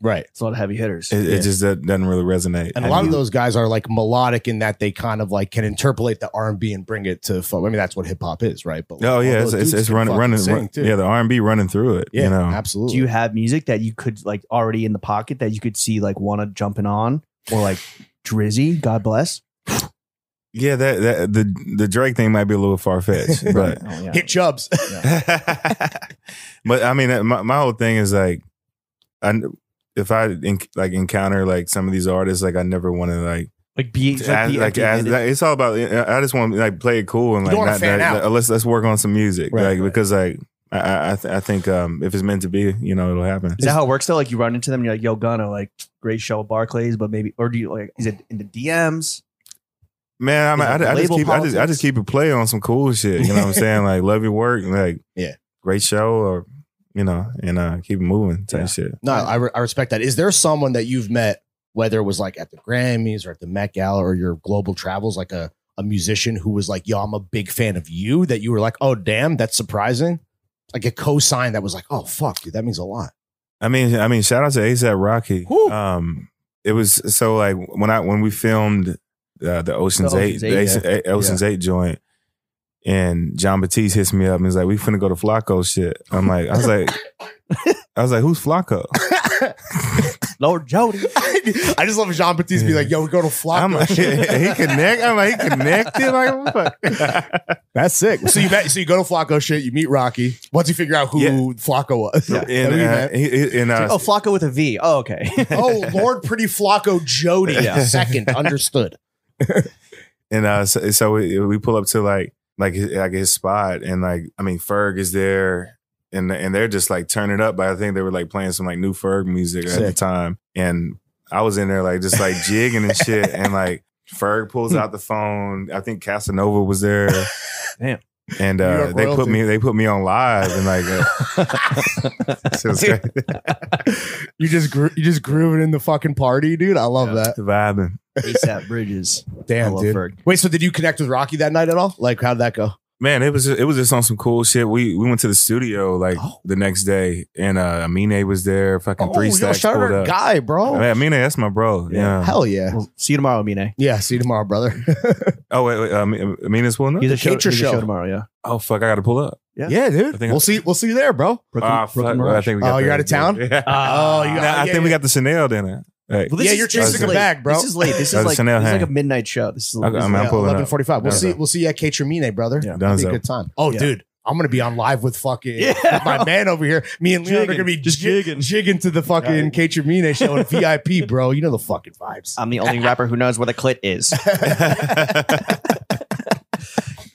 Right. it's a lot of heavy hitters. it, Yeah. it just doesn't doesn't really resonate. And a lot of those guys are like melodic in that they kind of like can interpolate the R and B and bring it to. fo- I mean, that's what hip hop is, right? But like, Oh yeah, it's it's, it's running running. run- yeah, the R and B running through it. yeah, you know, absolutely. Do you have music that you could like already in the pocket that you could see like wanna jumping on or like Drizzy? God bless. Yeah. That, that the the Drake thing might be a little far fetched, (laughs) but Oh, yeah. hit Chubbs? (laughs) but I mean, my, my whole thing is like, I if I en- like encounter like some of these artists, like I never want to like, like be like, ask, be like ask, like, it's all about. I just want to like play it cool and like don't wanna not- fan not- out. uh, let's let's work on some music, Right, like right. because like I I I, th- I think um if it's meant to be, you know, it'll happen. Is that how it works though? Like you run into them and you're like, yo, Gunna, like great show at Barclays, but maybe or do you like is it in the DMs? Man, I, mean, I, I just keep I just I just keep it play on some cool shit. You know what I'm saying? Like love your work, like Yeah. great show, or you know, and uh keep it moving type Yeah. shit. No, I, re- I respect that. Is there someone that you've met, whether it was like at the Grammys or at the Met Gala or your global travels, like a, a musician who was like, yo, I'm a big fan of you, that you were like, oh, damn, that's surprising? Like a co-sign that was like, oh, fuck, dude, that means a lot. I mean, I mean, shout out to ASAP Rocky. Whew. Um, it was so like when I when we filmed uh, the Ocean's, The Eight, Ocean's the Eight, Ocean's, Eight, Ocean's Eight joint, and Jon Batiste hits me up and he's like, "We finna go to Flacko shit." I'm like, I was like, (laughs) I was like, "Who's Flacko?" (laughs) Lord Jodye. I just love Jean Baptiste be like, "Yo, we go to I'm like, (laughs) he connect. I'm like, he connected. Like, what fuck? That's sick. So you met, so you go to Flacko shit. You meet Rocky. Once you figure out who Yeah. Flacko was, and, Then we uh, he- he- and, uh, Oh, Flacko with a V. Oh, okay. oh Lord, pretty Flacko Jodye. Yeah. Second, understood. (laughs) And uh, so, so we, we pull up to like like his, like his spot, and like I mean Ferg is there, and and they're just like turning up. But I think they were like playing some like new Ferg music at the time, and I was in there like just like jigging and (laughs) shit, and like Ferg pulls out the phone. I think Casanova was there. Damn. And (laughs) uh, they put me they put me on live and like uh, (laughs) (laughs) so it's great. You just gro- you just grooving in the fucking party, dude. I love that. vibing. ASAP Bridges. Damn, dude. Ferg. Wait, so did you connect with Rocky that night at all? Like, how did that go? Man, it was it was just on some cool shit. We we went to the studio like Oh. the next day, and uh Amine was there. Fucking three yo, stacks shout out pulled up. guy, bro. Man, Amine, that's my bro. Yeah. Hell yeah. Well, see you tomorrow, Mine. Yeah, see you tomorrow, brother. (laughs) Oh wait, wait. Um, Amina's pulling up. He's a show, Cater he's a show. show tomorrow, yeah. Oh fuck, I got to pull up. Yeah. yeah, I dude. think We'll I- see. We'll see you there, bro. Brooklyn, Ah, fuck. Brooklyn Well, I think we got Oh, the- you're out of town? (laughs) Yeah. Oh, you Nah, got- I yeah, think we got the Chanel dinner. Hey. Well, Yeah, is- you're this chasing a late. bag, bro. This is late. This is like this is like a midnight show. This is, Okay, this is I'm late. pulling up. eleven forty five. We'll see. We'll see you at Catermine, brother. Yeah. That'd be a good time. Oh, Yeah. dude, I'm gonna be on live with fucking Yeah. my man over here. Me and Leon are gonna be Just jigging. jigging to the fucking Catermine show in VIP, bro. You know the fucking vibes. I'm the only rapper who knows where the clit is.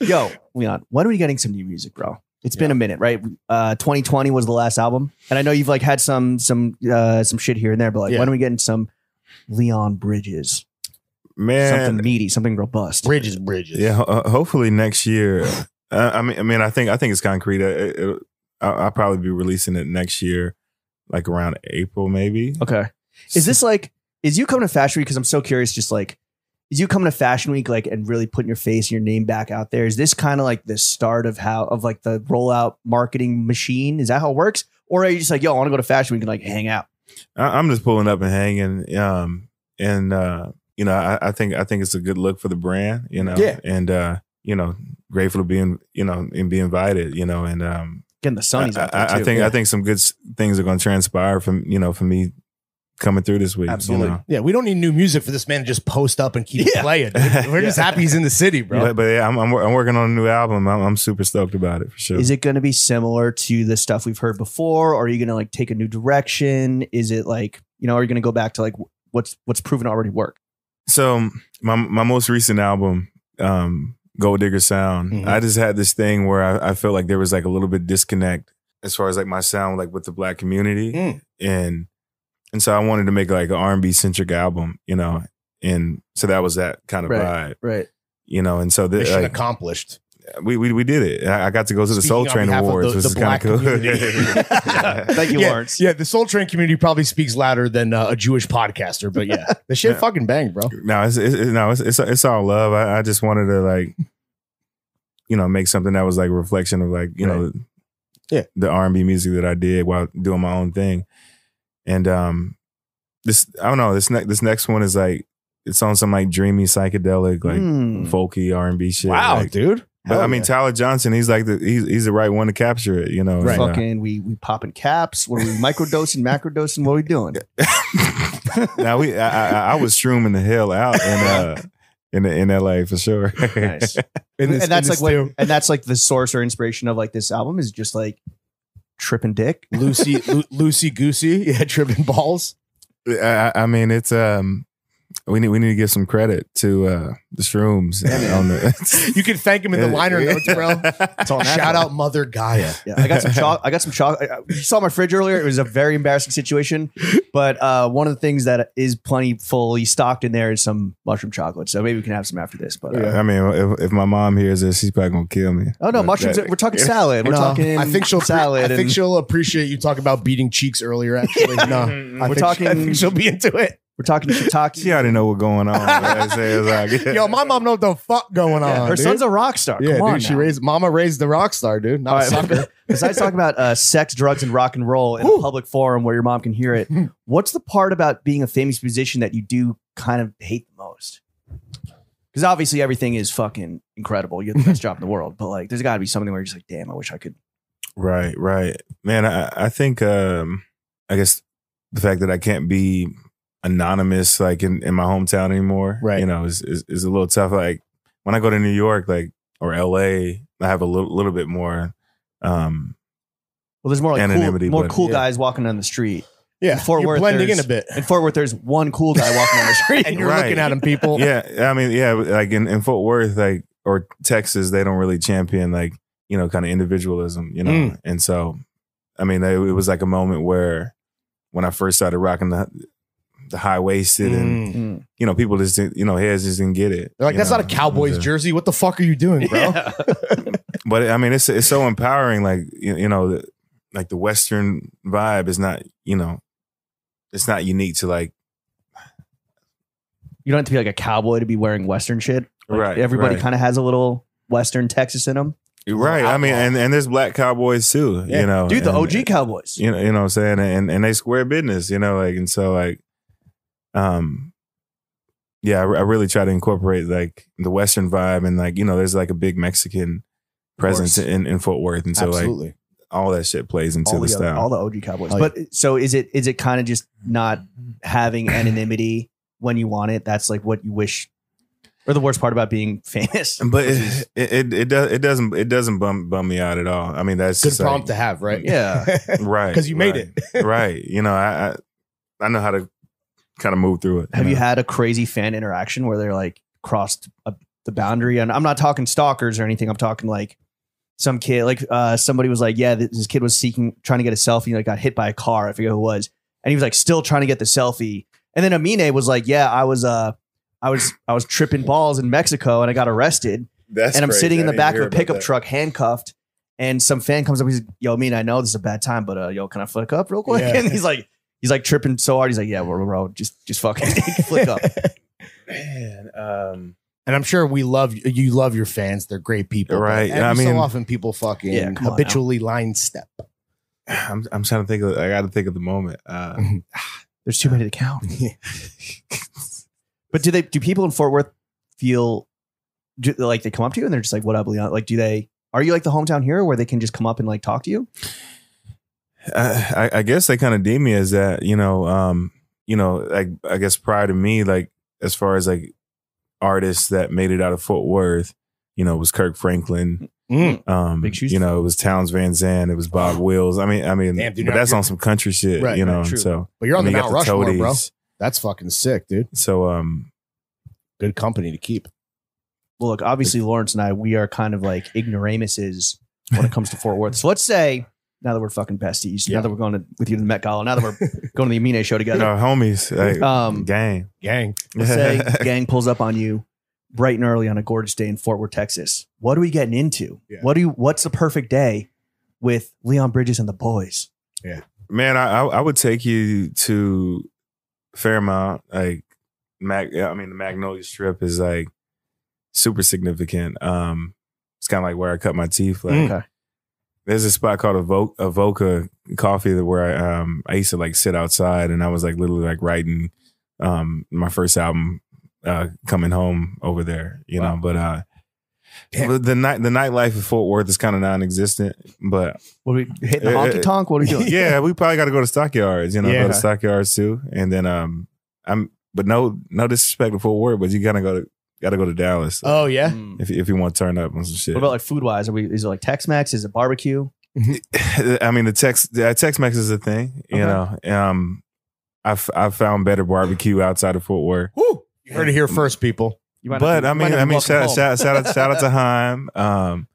(laughs) Yo, Leon, when are we getting some new music, bro? It's been a minute, right? Uh, 2020 was the last album, and I know you've like had some some uh, some shit here and there, but like, Yeah. when are we getting some Leon Bridges? Man, something meaty, something robust. Bridges, bridges. Yeah, uh, hopefully next year. (laughs) Uh, I mean, I mean, I think I think it's concrete. Uh, It, it, I'll, I'll probably be releasing it next year, like around April, maybe. Okay. Is this like is you coming to Fashion Week? Because I'm so curious, just like is you coming to Fashion Week like and really putting your face and your name back out there? Is this kind of like the start of how of like the rollout marketing machine? Is that how it works? Or are you just like, yo, I want to go to Fashion Week and like hang out? I, I'm just pulling up and hanging. Um, and uh, you know, I, I think I think it's a good look for the brand. You know, Yeah. and uh, you know, grateful to be in, you know, and be invited. You know, and um, Getting the sunnies I, I, I think Yeah. I think some good things are going to transpire from you know for me coming through this week. Absolutely. You know? Yeah, we don't need new music for this man to just post up and keep Yeah. playing. We're just (laughs) happy he's in the city, bro. But, but yeah, I'm, I'm I'm working on a new album. I'm, I'm super stoked about it for sure. Is it going to be similar to the stuff we've heard before? Or are you going to like take a new direction? Is it like, you know, are you going to go back to like what's what's proven to already work? So my my most recent album, um, Gold-Diggers Sound, Mhm. I just had this thing where I, I felt like there was like a little bit disconnect as far as like my sound like with the black community, Mm. and and so I wanted to make like an R and B centric album, you know, and so that was that kind of Right. vibe, Right. you know, and so this Mission like, accomplished. we, we we did it. I I got to go to the Speaking Soul Train Awards, the- which the is kind of cool. community. (laughs) (laughs) Thank you, yeah, Lawrence. Yeah, the Soul Train community probably speaks louder than uh, a Jewish podcaster, but yeah, (laughs) the shit Yeah. fucking bang, bro. no, it's, it's it's- no, it's, it's it's all love. I, I just wanted to like, you know, make something that was like a reflection of like you know, Yeah. the R and B music that I did while doing my own thing. And um, this I don't know this next this next one is like it's on some like dreamy psychedelic like Hmm. folky R and B shit. Wow, like- dude. But Hell I mean, yeah. Tyler Johnson, he's like the he's he's the right one to capture it. You know, Right. and, uh, Fucking, we we popping caps. What are we microdosing, macrodosing? What are we doing? (laughs) now we I, I, I was shrooming the hell out in uh in in L.A. for sure. Nice. (laughs) This- and that's like this what, and that's like the source or inspiration of like this album is just like tripping dick. Lucy, Lucy Goosey, (laughs) yeah, tripping balls. I, I mean, it's um, we need we need to give some credit to uh the shrooms on the. (laughs) You can thank him in the liner notes, bro. It's all natural. Shout out Mother Gaia. Yeah, I got some chalk. I got some chalk. I- I- You saw my fridge earlier. It was a very embarrassing situation, but uh, one of the things that is plenty fully stocked in there is some mushroom chocolate. So maybe we can have some after this. But uh, I mean, if, if my mom hears this, she's probably gonna kill me. oh no, But mushrooms. that- we're talking (laughs) salad. We're No, talking. I think she'll salad. I think and- she'll appreciate you talking about beating cheeks earlier. Actually, (laughs) no, I We're think, talking- I think she'll be into it. We're talking shiitake. She already know what's going on. man. So it's (laughs) Yo, my mom know what the fuck going on. Yeah, her dude. son's a rock star. yeah, Come on dude. She now. raised mama raised the rock star, dude. Not All a right, sucker. (laughs) Besides talking about uh, sex, drugs, and rock and roll in a public forum where your mom can hear it, what's the part about being a famous musician that you do kind of hate the most? Because obviously everything is fucking incredible. You're the best job in the world, but like, there's got to be something where you're just like, damn, I wish I could. Right, right. Man, I, I think um I guess the fact that I can't be anonymous like in, in my hometown anymore, Right. you know, is, is is a little tough. Like when I go to New York, like or LA, I have a little little bit more um Well, there's more like cool, Anonymity, more but- cool yeah. guys walking down the street. Yeah, Fort you're Worth, blending in a bit, In Fort Worth, there's one cool guy walking down the (laughs) street. and you're Right. looking at him, people. yeah, I mean, yeah, like in, in Fort Worth, like or Texas, they don't really champion like you know kind of individualism, you know, Mm. and so I mean, it, it was like a moment where when I first started rocking the the high waisted and Mm. Mm. you know people just you know heads just didn't get it. They're like, that's know? not a Cowboys a- jersey. What the fuck are you doing, bro? Yeah. (laughs) But I mean, it's it's so empowering. Like you, you know, the, like the Western vibe is not you know, it's not unique to like you don't have to be like a cowboy to be wearing Western shit. Like, Right, Everybody right. kind of has a little Western Texas in them. right. I mean, and and there's black cowboys too. Yeah. You know, Dude, the and- OG Cowboys. you know, you know what I'm saying? And and they square business, you know, like and so like um yeah, I, I really try to incorporate like the Western vibe and like, you know, there's like a big Mexican presence in, in Fort Worth. And so like all that shit plays into all the, the, other- style. all the OG Cowboys. Oh, but so is it is it kind of just not having anonymity when you want it? That's like what you wish, or the worst part about being (laughs) famous. but it, it it it does it doesn't it doesn't bum bum me out at all. I mean that's Good just prompt to have, right? Yeah. (laughs) right (laughs) Because you made right, it. right. You know, I, I I know how to kind of move through it. Have you know? had a crazy fan interaction where they're like crossed a, the boundary? And I'm not talking stalkers or anything. I'm talking like some kid, like uh, somebody was like, yeah, this kid was seeking, trying to get a selfie, like got hit by a car. I forget who it was, and he was like still trying to get the selfie. And then Amine was like, yeah, I was uh, I was I was tripping balls in Mexico and I got arrested. That's and I'm crazy. sitting in the back of a pickup truck, handcuffed, and some fan comes up. He's, like, "Yo, mean, I know this is a bad time, but uh, yo, can I flick up real quick?" Yeah. (laughs) And he's like, he's like tripping so hard. He's like, "Yeah, bro, bro just just fucking (laughs) flick up." (laughs) Man, um, And I'm sure we love you. You love your fans. They're great people. Right. every I mean- so often people fucking Yeah, come on habitually line step. (sighs) I'm I'm trying to think of I got to think of the moment. Uh, (laughs) There's too many to count. But do they? Do people in Fort Worth feel do, like they come up to you and they're just like, "What up, Leon?" Like, do they? Are you like the hometown hero where they can just come up and like talk to you? I, I guess they kind of deem me as that, you know, um, you know, like I guess prior to me, like as far as like artists that made it out of Fort Worth, you know, it was Kirk Franklin, Mm. um, Big shoes you know, it was Townes Van Zandt, it was Bob Wills. I mean, I mean, Damn, dude, but that's on some country shit, Right, you know. and true. so But you're on I the mean, you Mount got Rushmore, bro. That's fucking sick, dude. So, um, Good company to keep. Well, look, obviously Lawrence and I, we are kind of like ignoramuses when it comes to Fort Worth. So let's say now that we're fucking besties, Yeah. now that we're going to with you to the Met Gala, now that we're (laughs) going to the Amine show together, know, homies, like, um, gang. Gang. let's say (laughs) gang pulls up on you bright and early on a gorgeous day in Fort Worth, Texas. What are we getting into? Yeah. What do you? What's the perfect day with Leon Bridges and the boys? Yeah, man, I, I I would take you to Fairmount. Like Mag, I mean, the Magnolia Strip is like super significant. Um, it's kind of like where I cut my teeth. Like, Mm. There's a spot called Avoca Coffee where I um I used to like sit outside and I was like literally like writing um my first album uh coming home over there. You Wow. know, but uh. Damn. The night, the nightlife of Fort Worth is kind of non-existent, but What are we hitting the Uh, honky tonk? What are we doing? (laughs) yeah, we probably got to go to stockyards. You know, Yeah. go to stockyards too, and then um, I'm but no no disrespect to Fort Worth, but you gotta go to gotta go to Dallas Oh yeah. Mm. if if you want to turn up on some shit. What about like food wise? Are we? Is it like Tex Mex? Is it barbecue? (laughs) I mean, the Tex the Tex Mex is a thing. You Okay. know, um, I've I've found better barbecue outside of Fort Worth. Woo. You heard it here first, people. You might But not- I you might mean, I mean, shout, shout, shout out shout out to (laughs) Heim. Um,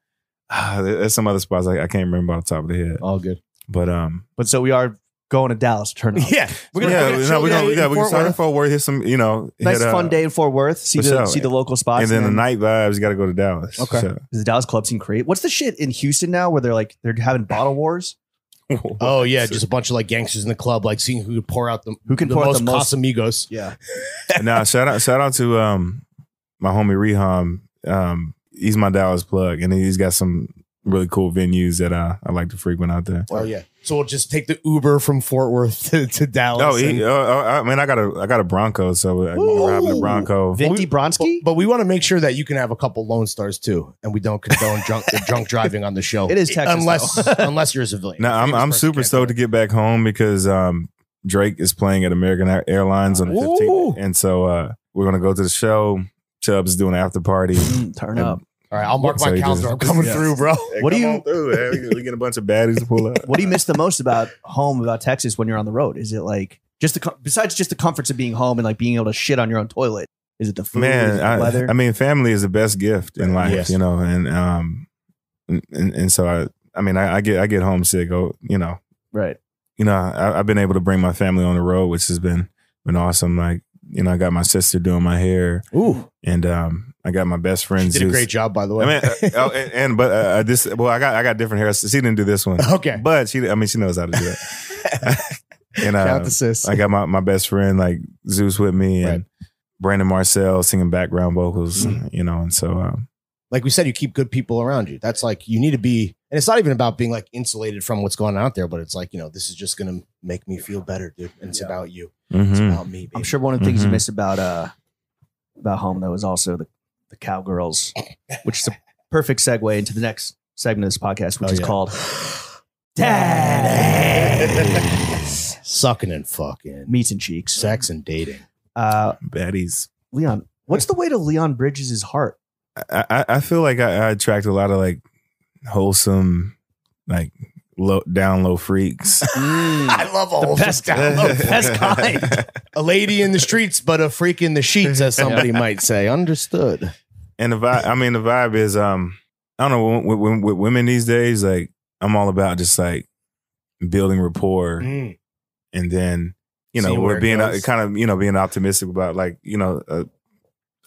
ah, (sighs) there's some other spots like I can't remember off the top of the head, All good. but um, But so we are going to Dallas. to Turn up. Yeah. we're gonna, yeah, we're gonna no, we're gonna, yeah, we can Fort start in Worth. Fort Worth. Hit some, you know, Nice hit, uh, fun day in Fort Worth. See the sure. see the local spots. and then the night vibes, you got to go to Dallas. Okay. So, Does the Dallas club seem great? What's the shit in Houston now where they're like they're having bottle wars? (laughs) Oh yeah, just a bunch of like gangsters in the club, like seeing who could pour out the Who can the pour out the most- Casamigos. Yeah. (laughs) now shout out shout out to um my homie Reham. Um, he's my Dallas plug, and he's got some really cool venues that I, I like to frequent out there. Oh yeah. So we'll just take the Uber from Fort Worth (laughs) to, to Dallas. Oh, he, and- uh, uh, I mean, I got a I got a Bronco, so I Ooh. we're having a Bronco. Vinty but, Bronski? but we want to make sure that you can have a couple Lone Stars too, and we don't condone (laughs) drunk drunk driving on the show. It is Texas, unless though. (laughs) unless you're a civilian. No, I'm I'm super stoked to get back home because um Drake is playing at American Airlines on the Ooh. 15th, and so uh we're gonna go to the show. Chubbs doing an after party. Mm, turn And- up. It. All right, I'll mark So my you calendar. just- I'm coming Yeah. through, bro. What do you- on through, man. We get a bunch of baddies to pull up. (laughs) What do you miss the most about home, about Texas when you're on the road? Is it like just the, besides just the comforts of being home and like being able to shit on your own toilet? Is it the food? Is it Man, the I, weather? I mean, family is the best gift in life, Yes. you know, and um, and, and, and so I, I mean, I, I get I get homesick. Oh, you know, right. you know, I, I've been able to bring my family on the road, which has been been awesome. Like, you know, I got my sister doing my hair, Ooh, and um, I got my best you friend. did a great job, by the way. I mean, uh, (laughs) oh, and, and but uh, this, well, I got I got different hair. She didn't do this one, okay, but she, I mean, she knows how to do it. (laughs) and uh, out to sis. I got my, my best friend like Zeus with me and Brandon Marcel singing background vocals, Mhm. you know, and so um, like we said, you keep good people around you. That's like you need to be, and it's not even about being like insulated from what's going on out there, but it's like you know, this is just gonna make me feel better, dude. And it's Yeah. about you. It's mhm. about me. Baby. I'm sure one of the things you Mhm. miss about uh about home though is also the the cowgirls, which is a perfect segue into the next segment of this podcast, which Oh, is yeah. called (gasps) sucking and fucking, Meats and Cheeks. sex and dating. Uh, baddies. Leon, what's the way to Leon Bridges' heart? I, I, I feel like I, I attract a lot of like wholesome, like low down low freaks. (laughs) I love all The best down low, best (laughs) kind. A lady in the streets, but a freak in the sheets, as somebody (laughs) might say. Understood. And the vibe, I mean, the vibe is, um, I don't know, with, with, with women these days, like I'm all about just like building rapport, Mm. and then you know Seeing we're being uh, kind of you know being optimistic about like you know a,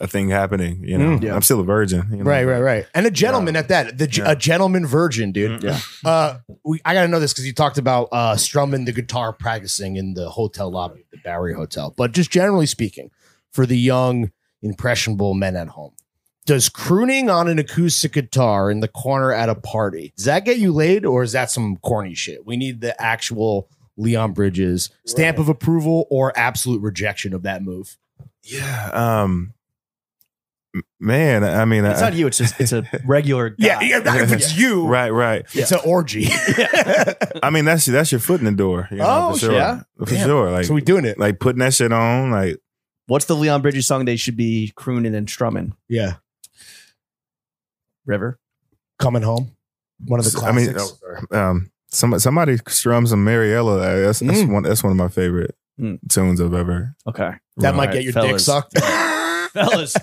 a thing happening. You know, Mm. Yeah. I'm still a virgin. You know? Right, right, right. And a gentleman at that. The Yeah. a gentleman virgin, dude. Yeah. Uh, we, I gotta know this because you talked about uh, strumming the guitar, practicing in the hotel lobby, the Bowery Hotel. But just generally speaking, for the young, impressionable men at home, does crooning on an acoustic guitar in the corner at a party does that get you laid, or is that some corny shit? We need the actual Leon Bridges stamp of approval or absolute rejection of that move. Yeah. Um. M- Man, I mean, It's I, not you. It's just it's a regular. (laughs) Guy. Yeah, yeah. Not if it's you, right, right. It's an orgy. (laughs) I mean, that's that's your foot in the door. You know, Oh, for sure, yeah? for Damn. sure. Like, so we doing it. like putting that shit on. Like, What's the Leon Bridges song they should be crooning and strumming? Yeah. River. Coming home. One of the I mean, um, somebody somebody strums some Mariella. That's that's Mm. one that's one of my favorite Mm. tunes I've ever. Okay. that might Alright, get your dick fellas. sucked. (laughs) Fellas,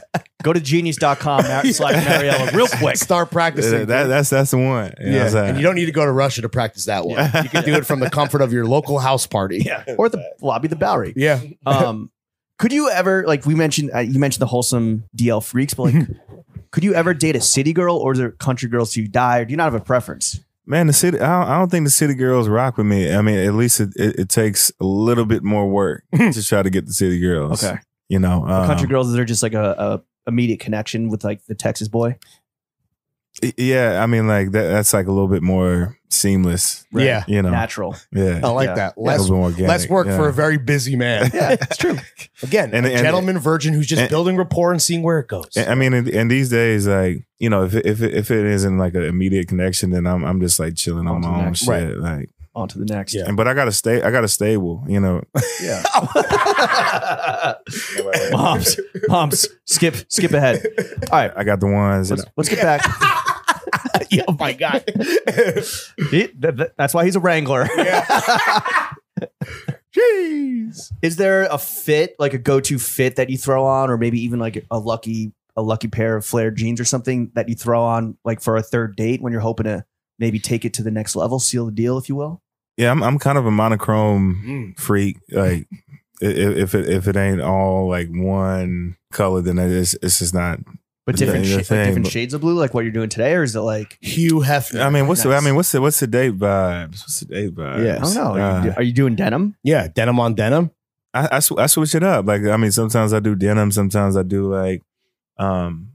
go to genius.com mar- slash Mariella real (laughs) quick. Start practicing. That, that- that's that's the one. You yeah. I'm and you don't need to go to Russia to practice that one. Yeah. You can do it from the comfort of your local house party. Yeah. Or the lobby of the Bowery. Yeah. Um, (laughs) could you ever, like we mentioned, uh, you mentioned the wholesome DL freaks, but like, (laughs) could you ever date a city girl or the country girls till you die? Or do you not have a preference? Man, the city. I don't, I don't think the city girls rock with me. I mean, at least it, it, it takes a little bit more work to try to get the city girls. Okay. You know, um, country girls, is there just like a, a immediate connection with like the Texas boy? Yeah, I mean, like that. That's like a little bit more seamless. Right. Yeah. You know. Natural. Yeah. I like Yeah. that. Less, little organic. less work yeah. for a very busy man. Yeah, it's true. (laughs) Again, And- a and- gentleman virgin who's just and- building rapport and seeing where it goes. I mean, and, and these days, like you know, if if if it isn't like an immediate connection, then I'm I'm just like chilling on On my to own shit. Right. Like, On to the next. Yeah. and but I gotta stay. I gotta stable. You know. Yeah. (laughs) moms, moms, skip, skip ahead. All right. I got the ones. Let's, let's get back. (laughs) yeah, oh my God. (laughs) He- th- th- that's why he's a wrangler. Jeez. Is there a fit, like a go-to fit that you throw on, or maybe even like a lucky a lucky pair of flared jeans or something that you throw on like for a third date when you're hoping to maybe take it to the next level, seal the deal, if you will? yeah, I'm I'm kind of a monochrome Mm. freak. Like, i- i- if it if it ain't all like one color, then it's it's just not. But different, The- the sh- like different but- shades of blue, like what you're doing today, or is it like Hugh Hefner. I mean, what's the, I mean, what's the what's the date vibes? What's the date vibes? Yeah. I don't know? Are, Uh, you, are you doing denim? yeah, denim on denim. I, I, sw- I switch it up. Like I mean, sometimes I do denim. Sometimes I do like, um,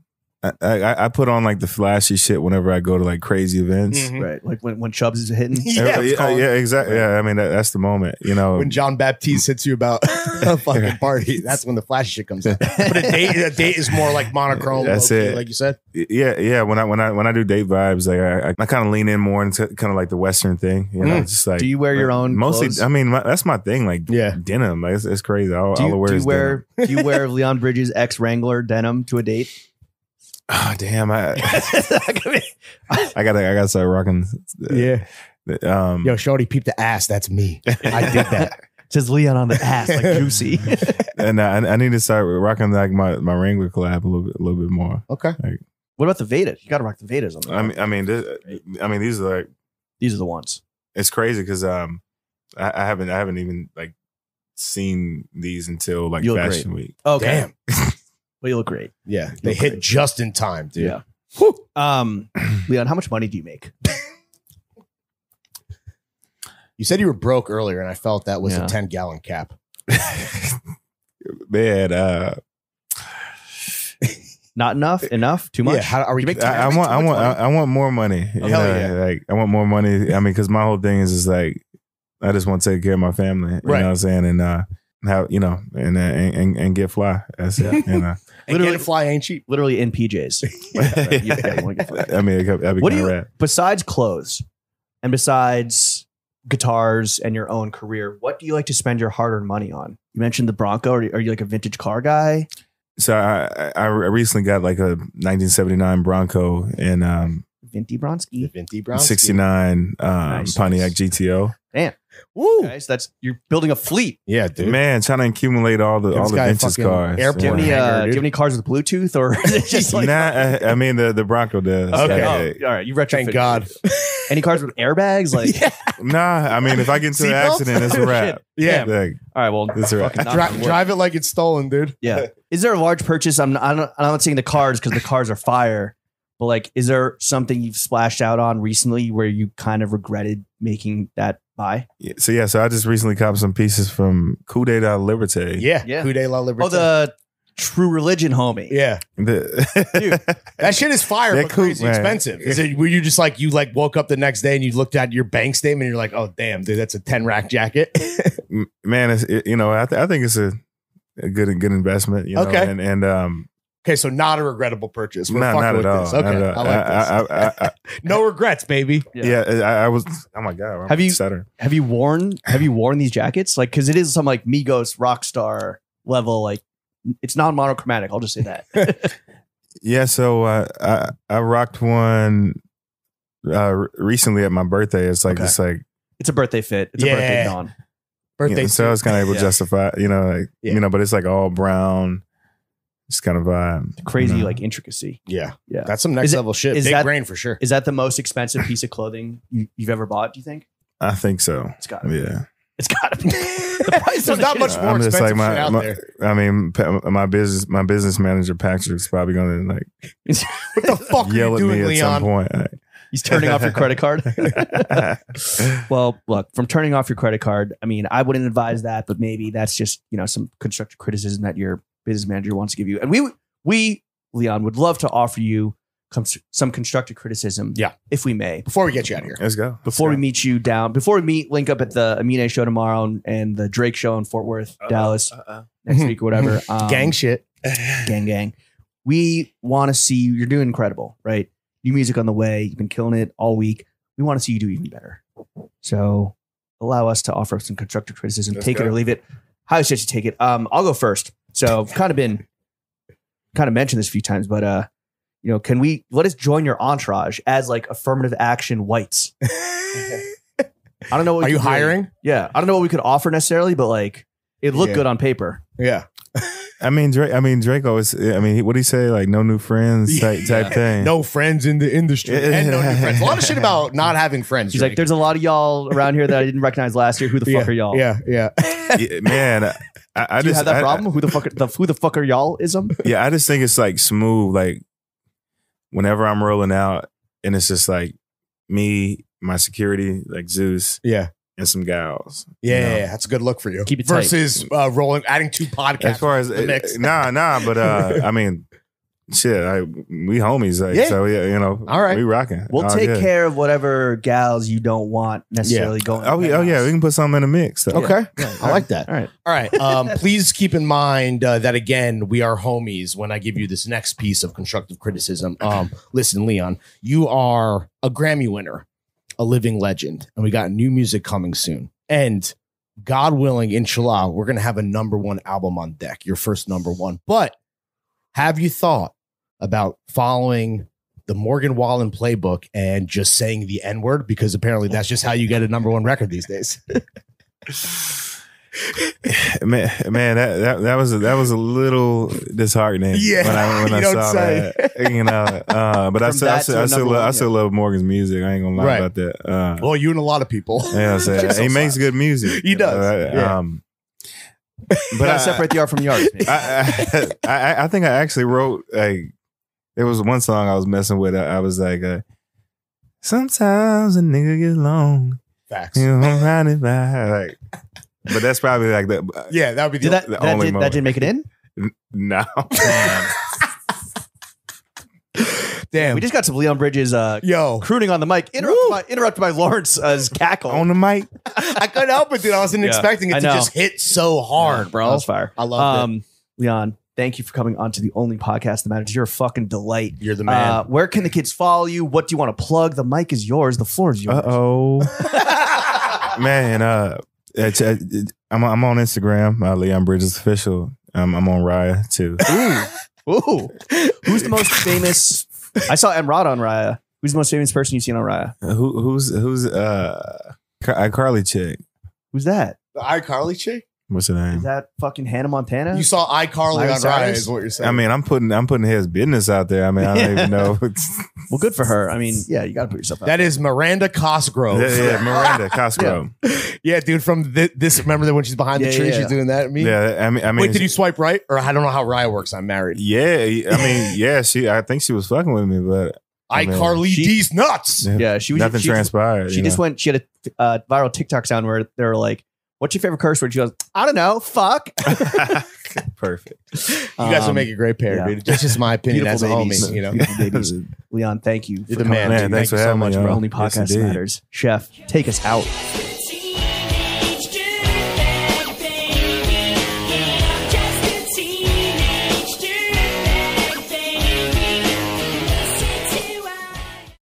I, I, I put on like the flashy shit whenever I go to like crazy events. Mhm. Right, like when when Chubbs is hitting. (laughs) Yeah, it's yeah, called- yeah, exactly. Yeah, I mean that, that's the moment. You know, When Jon Batiste hits you about (laughs) a (laughs) fucking party, that's when the flashy shit comes out. But a date, a date is more like monochrome. That's low-key, it. like you said. yeah, yeah. When I when I when I do date vibes, like I, I, I kind of lean in more into kind of like the Western thing. You know, Mm. just like Do you wear your own Mostly, clothes? I mean, my, that's my thing. Like Yeah. denim. Like it's, it's crazy. All, Do all I you, wear do you is wear do you wear Leon Bridges X Wrangler denim to a date? Oh damn! I (laughs) I I gotta I gotta start rocking. Yeah. Um, Yo, Shorty, peep the ass. That's me. I did that. (laughs) Says Leon on the ass, like (laughs) juicy. and I, I need to start rocking like my my Wrangler collab a little bit a little bit more. Okay. what about the Vadas? You got to rock the Vadas on the I mean, I mean, this, I mean, these are like These are the ones. it's crazy because um, I, I haven't I haven't even like seen these until like You Fashion Week. Okay. Damn. Well, you look great. Yeah. They Look hit great. just in time, dude. Yeah. Um, (clears throat) Leon, how much money do you make? You said you were broke earlier, and I felt that was Yeah. a 10 gallon cap. (laughs) Man, uh, Not enough? Enough? Too much? Yeah. How are we? You make I, I want I want I, I want more money. You Hell know, yeah. Like I want more money. I mean, because my whole thing is is like I just want to take care of my family. You Right. know what I'm saying? And uh, have you know, and uh, and, and, and get fly. That's it. (laughs) You know. And Literally- fly ain't cheap. Literally in PJs. Yeah, right. (laughs) You- (laughs) yeah, you wanna get fly. (laughs) I mean, that'd be What do kind of you- rad. Besides clothes and besides guitars and your own career, what do you like to spend your hard earned money on? You mentioned the Bronco. Are you, are you like a vintage car guy? So I, I I recently got like a 1979 Bronco and um Vinty The Bronski. Venti Brown. 69 um, Nice. Pontiac GTO. Woo. Guys, that's you're building a fleet. Yeah, dude. Man, trying to accumulate all the Give all the guy vintage fucking cars. airport Do you, have any, hanger, uh, do you have any cars with Bluetooth or (laughs) is it just like nah, I, I mean the the Bronco does. Okay. Like, Oh, all right, you retrofit. Thank God. Any cars with airbags? Like, (laughs) Nah, I mean if I get into an Seatbelts? accident, it's a wrap. Yeah. Like, all right, well, That's right. fucking knock Dri- on wood. drive it like it's stolen, dude. Yeah. (laughs) Is there a large purchase? I'm not, I'm not, I'm not saying the cars because the cars are fire, but like, is there something you've splashed out on recently where you kind of regretted making that buy? yeah, so yeah, so I just recently copped some pieces from Coup d'etat Liberté. Yeah. Yeah. Cout de la Liberté. Oh, the True Religion homie. yeah. The- (laughs) That shit is fire, That but coup- crazy man. expensive. Is it were you just like you like woke up the next day and you looked at your bank statement and you're like, oh damn, dude, that's a 10 rack jacket. (laughs) man, it's, it, you know, I, th- I think it's a, a good good investment. You know? Okay. and and um, okay, so not a regrettable purchase. We're not, fucking not with at all. this. not Okay. at all. I like this. I, I, I, I, (laughs) no regrets, baby. Yeah. yeah, I, I was. Oh my god, I'm Have you- stuttering. Have you worn Have you worn these jackets? Like, because it is some like Migos Rockstar level. Like, it's non monochromatic. I'll just say that. (laughs) (laughs) Yeah, so uh, I I rocked one uh, recently at my birthday. It's like Okay. it's like it's a birthday fit. It's a Yeah. birthday don. Birthday. yeah, so I was kind of able to Yeah. justify, you know, like Yeah. you know, but it's like all brown, just kind of vibe. Crazy you know? like intricacy. yeah. Yeah. That's some next Is it- level shit. is Big that- brain for sure. Is that the most expensive piece of clothing you, you've ever bought? Do you think? I think so. It's got. to be. Yeah, It's got to be. (laughs) the price There's not much is- more I'm just expensive like my, out my- there. I mean, my business my business manager Patrick's probably gonna like (laughs) What the fuck are yell you at doing, me at some Leon? point. He's turning off your credit card. (laughs) well, look, from turning off your credit card, I mean, I wouldn't advise that, but maybe that's just, you know, some constructive criticism that your business manager wants to give you. And we, we, Leon, would love to offer you com- some constructive criticism. Yeah. If we may. Before we get you out of here. Let's go. Before we meet you down, before we meet, link up at the Amine show tomorrow and, and the Drake show in Fort Worth, Dallas next week or whatever. Um, Gang shit. (laughs) gang gang we want to see you you're doing incredible right new music on the way you've been killing it all week we want to see you do even better so allow us to offer some constructive criticism Let's take it or leave it how should you take it um i'll go first so i've kind of been kind of mentioned this a few times but uh you know can we let us join your entourage as like affirmative action whites (laughs) i don't know what we Are you could really- hiring? yeah i don't know what we could offer necessarily but like it looked Yeah. good on paper Yeah. I mean, Drake. I mean, Drake always. I mean, what do you say? Like, no new friends type type thing. No friends in the industry. And no new friends. A lot of (laughs) shit about not having friends. He's like, there's a lot of y'all around here that I didn't recognize last year. Who the fuck yeah, are y'all? Yeah, yeah. (laughs) Yeah, man. I, I Do you just have that I- problem? who the fuck? The who the fuck are y'all? Ism? (laughs) yeah, I just think it's like smooth. Like whenever I'm rolling out, and it's just like me, my security, like Zeus, Yeah. and some gals. Yeah, you know? yeah, yeah, that's a good look for you. Keep it tight. versus uh, rolling, adding two podcasts. As far as to the mix. nah, nah, but uh, (laughs) I mean, shit, I, we homies, like Yeah. so, yeah, you know, All right. we rocking. We'll All take good. care of whatever gals you don't want necessarily going. Oh yeah, oh yeah, we can put something in the mix. So. Okay, I like that. All right. All right. Um, (laughs) please keep in mind uh, that again, we are homies. When I give you this next piece of constructive criticism, um, listen, Leon, you are a Grammy winner, a living legend, and we got new music coming soon. And God willing, inshallah, we're gonna have a number one album on deck, your first number one. But have you thought about following? The Morgan Wallen playbook and just saying the N word because apparently that's just how you get a number one record these days. (laughs) man, man, that, that that was a, that was a little disheartening. Yeah, when I when I saw that, you know. (laughs) Uh, but I still, I still, I still, love, I still love Morgan's music. I ain't gonna lie Right. about that. Uh, well, you and a lot of people. you (laughs) know he makes good music. He does, yeah. Um, But I, separate the art from the. I, I, I, think I actually wrote like there was one song I was messing with. I, I was like, uh, sometimes a nigga gets long, Facts. you know, by. Like, but that's probably like the Yeah, that would be the Did that, the that, only did, that didn't make it in? (laughs) no. Damn. We just got some Leon Bridges uh, Yo, crooning on the mic, interrupted by, interrupted by Lawrence's (laughs) cackle. on the mic. (laughs) I couldn't help it, dude. I wasn't Yeah, expecting it I to know. just hit so hard, bro. That was fire. I loved it. um, Leon, thank you for coming on to the only podcast that matters. You're a fucking delight. You're the man. Uh, where can the kids follow you? What do you want to plug? The mic is yours. The floor is yours. Uh oh, (laughs) man. Uh, it's, uh, I'm I'm on Instagram. Uh, Leon Bridges official. Um, I'm on Raya too. Ooh. Ooh. Who's the most famous? I saw Emrod on Raya. Who's the most famous person you've seen on Raya? Who who's who's uh Car- Carly chick? Who's that? the iCarly chick? What's her name? Is that fucking Hannah Montana? You saw iCarly Miley on Raya, Cyrus? is what you're saying. I mean, I'm putting I'm putting his business out there. I mean, I don't even know. (laughs) well, good for her. I mean, (laughs) yeah, you got to put yourself out. that is Miranda Cosgrove. yeah, yeah, Miranda Cosgrove. (laughs) Yeah, dude, from thi- this, remember that when she's behind the Yeah, tree, yeah. she's doing that at me? Yeah, I mean, I mean, Wait, did you swipe right? Or I don't know how Raya works. I'm married. yeah, I mean, yeah. She, I think she was fucking with me, but I mean, iCarly she- D's nuts. yeah, yeah, she was. nothing she, transpired. She you just know? went. She had a uh, viral TikTok sound where they were like, "What's your favorite curse word?" She goes, "I don't know, fuck." (laughs) (laughs) perfect. You guys would Um, make a great pair, yeah. dude. That's just my (laughs) opinion as a Beautiful babies. homie. You know, babies. Leon, thank you. you're for the man. coming. Man, thanks Thank for you so having me, much, y'all. bro. Only podcast indeed. matters. Chef, take us out.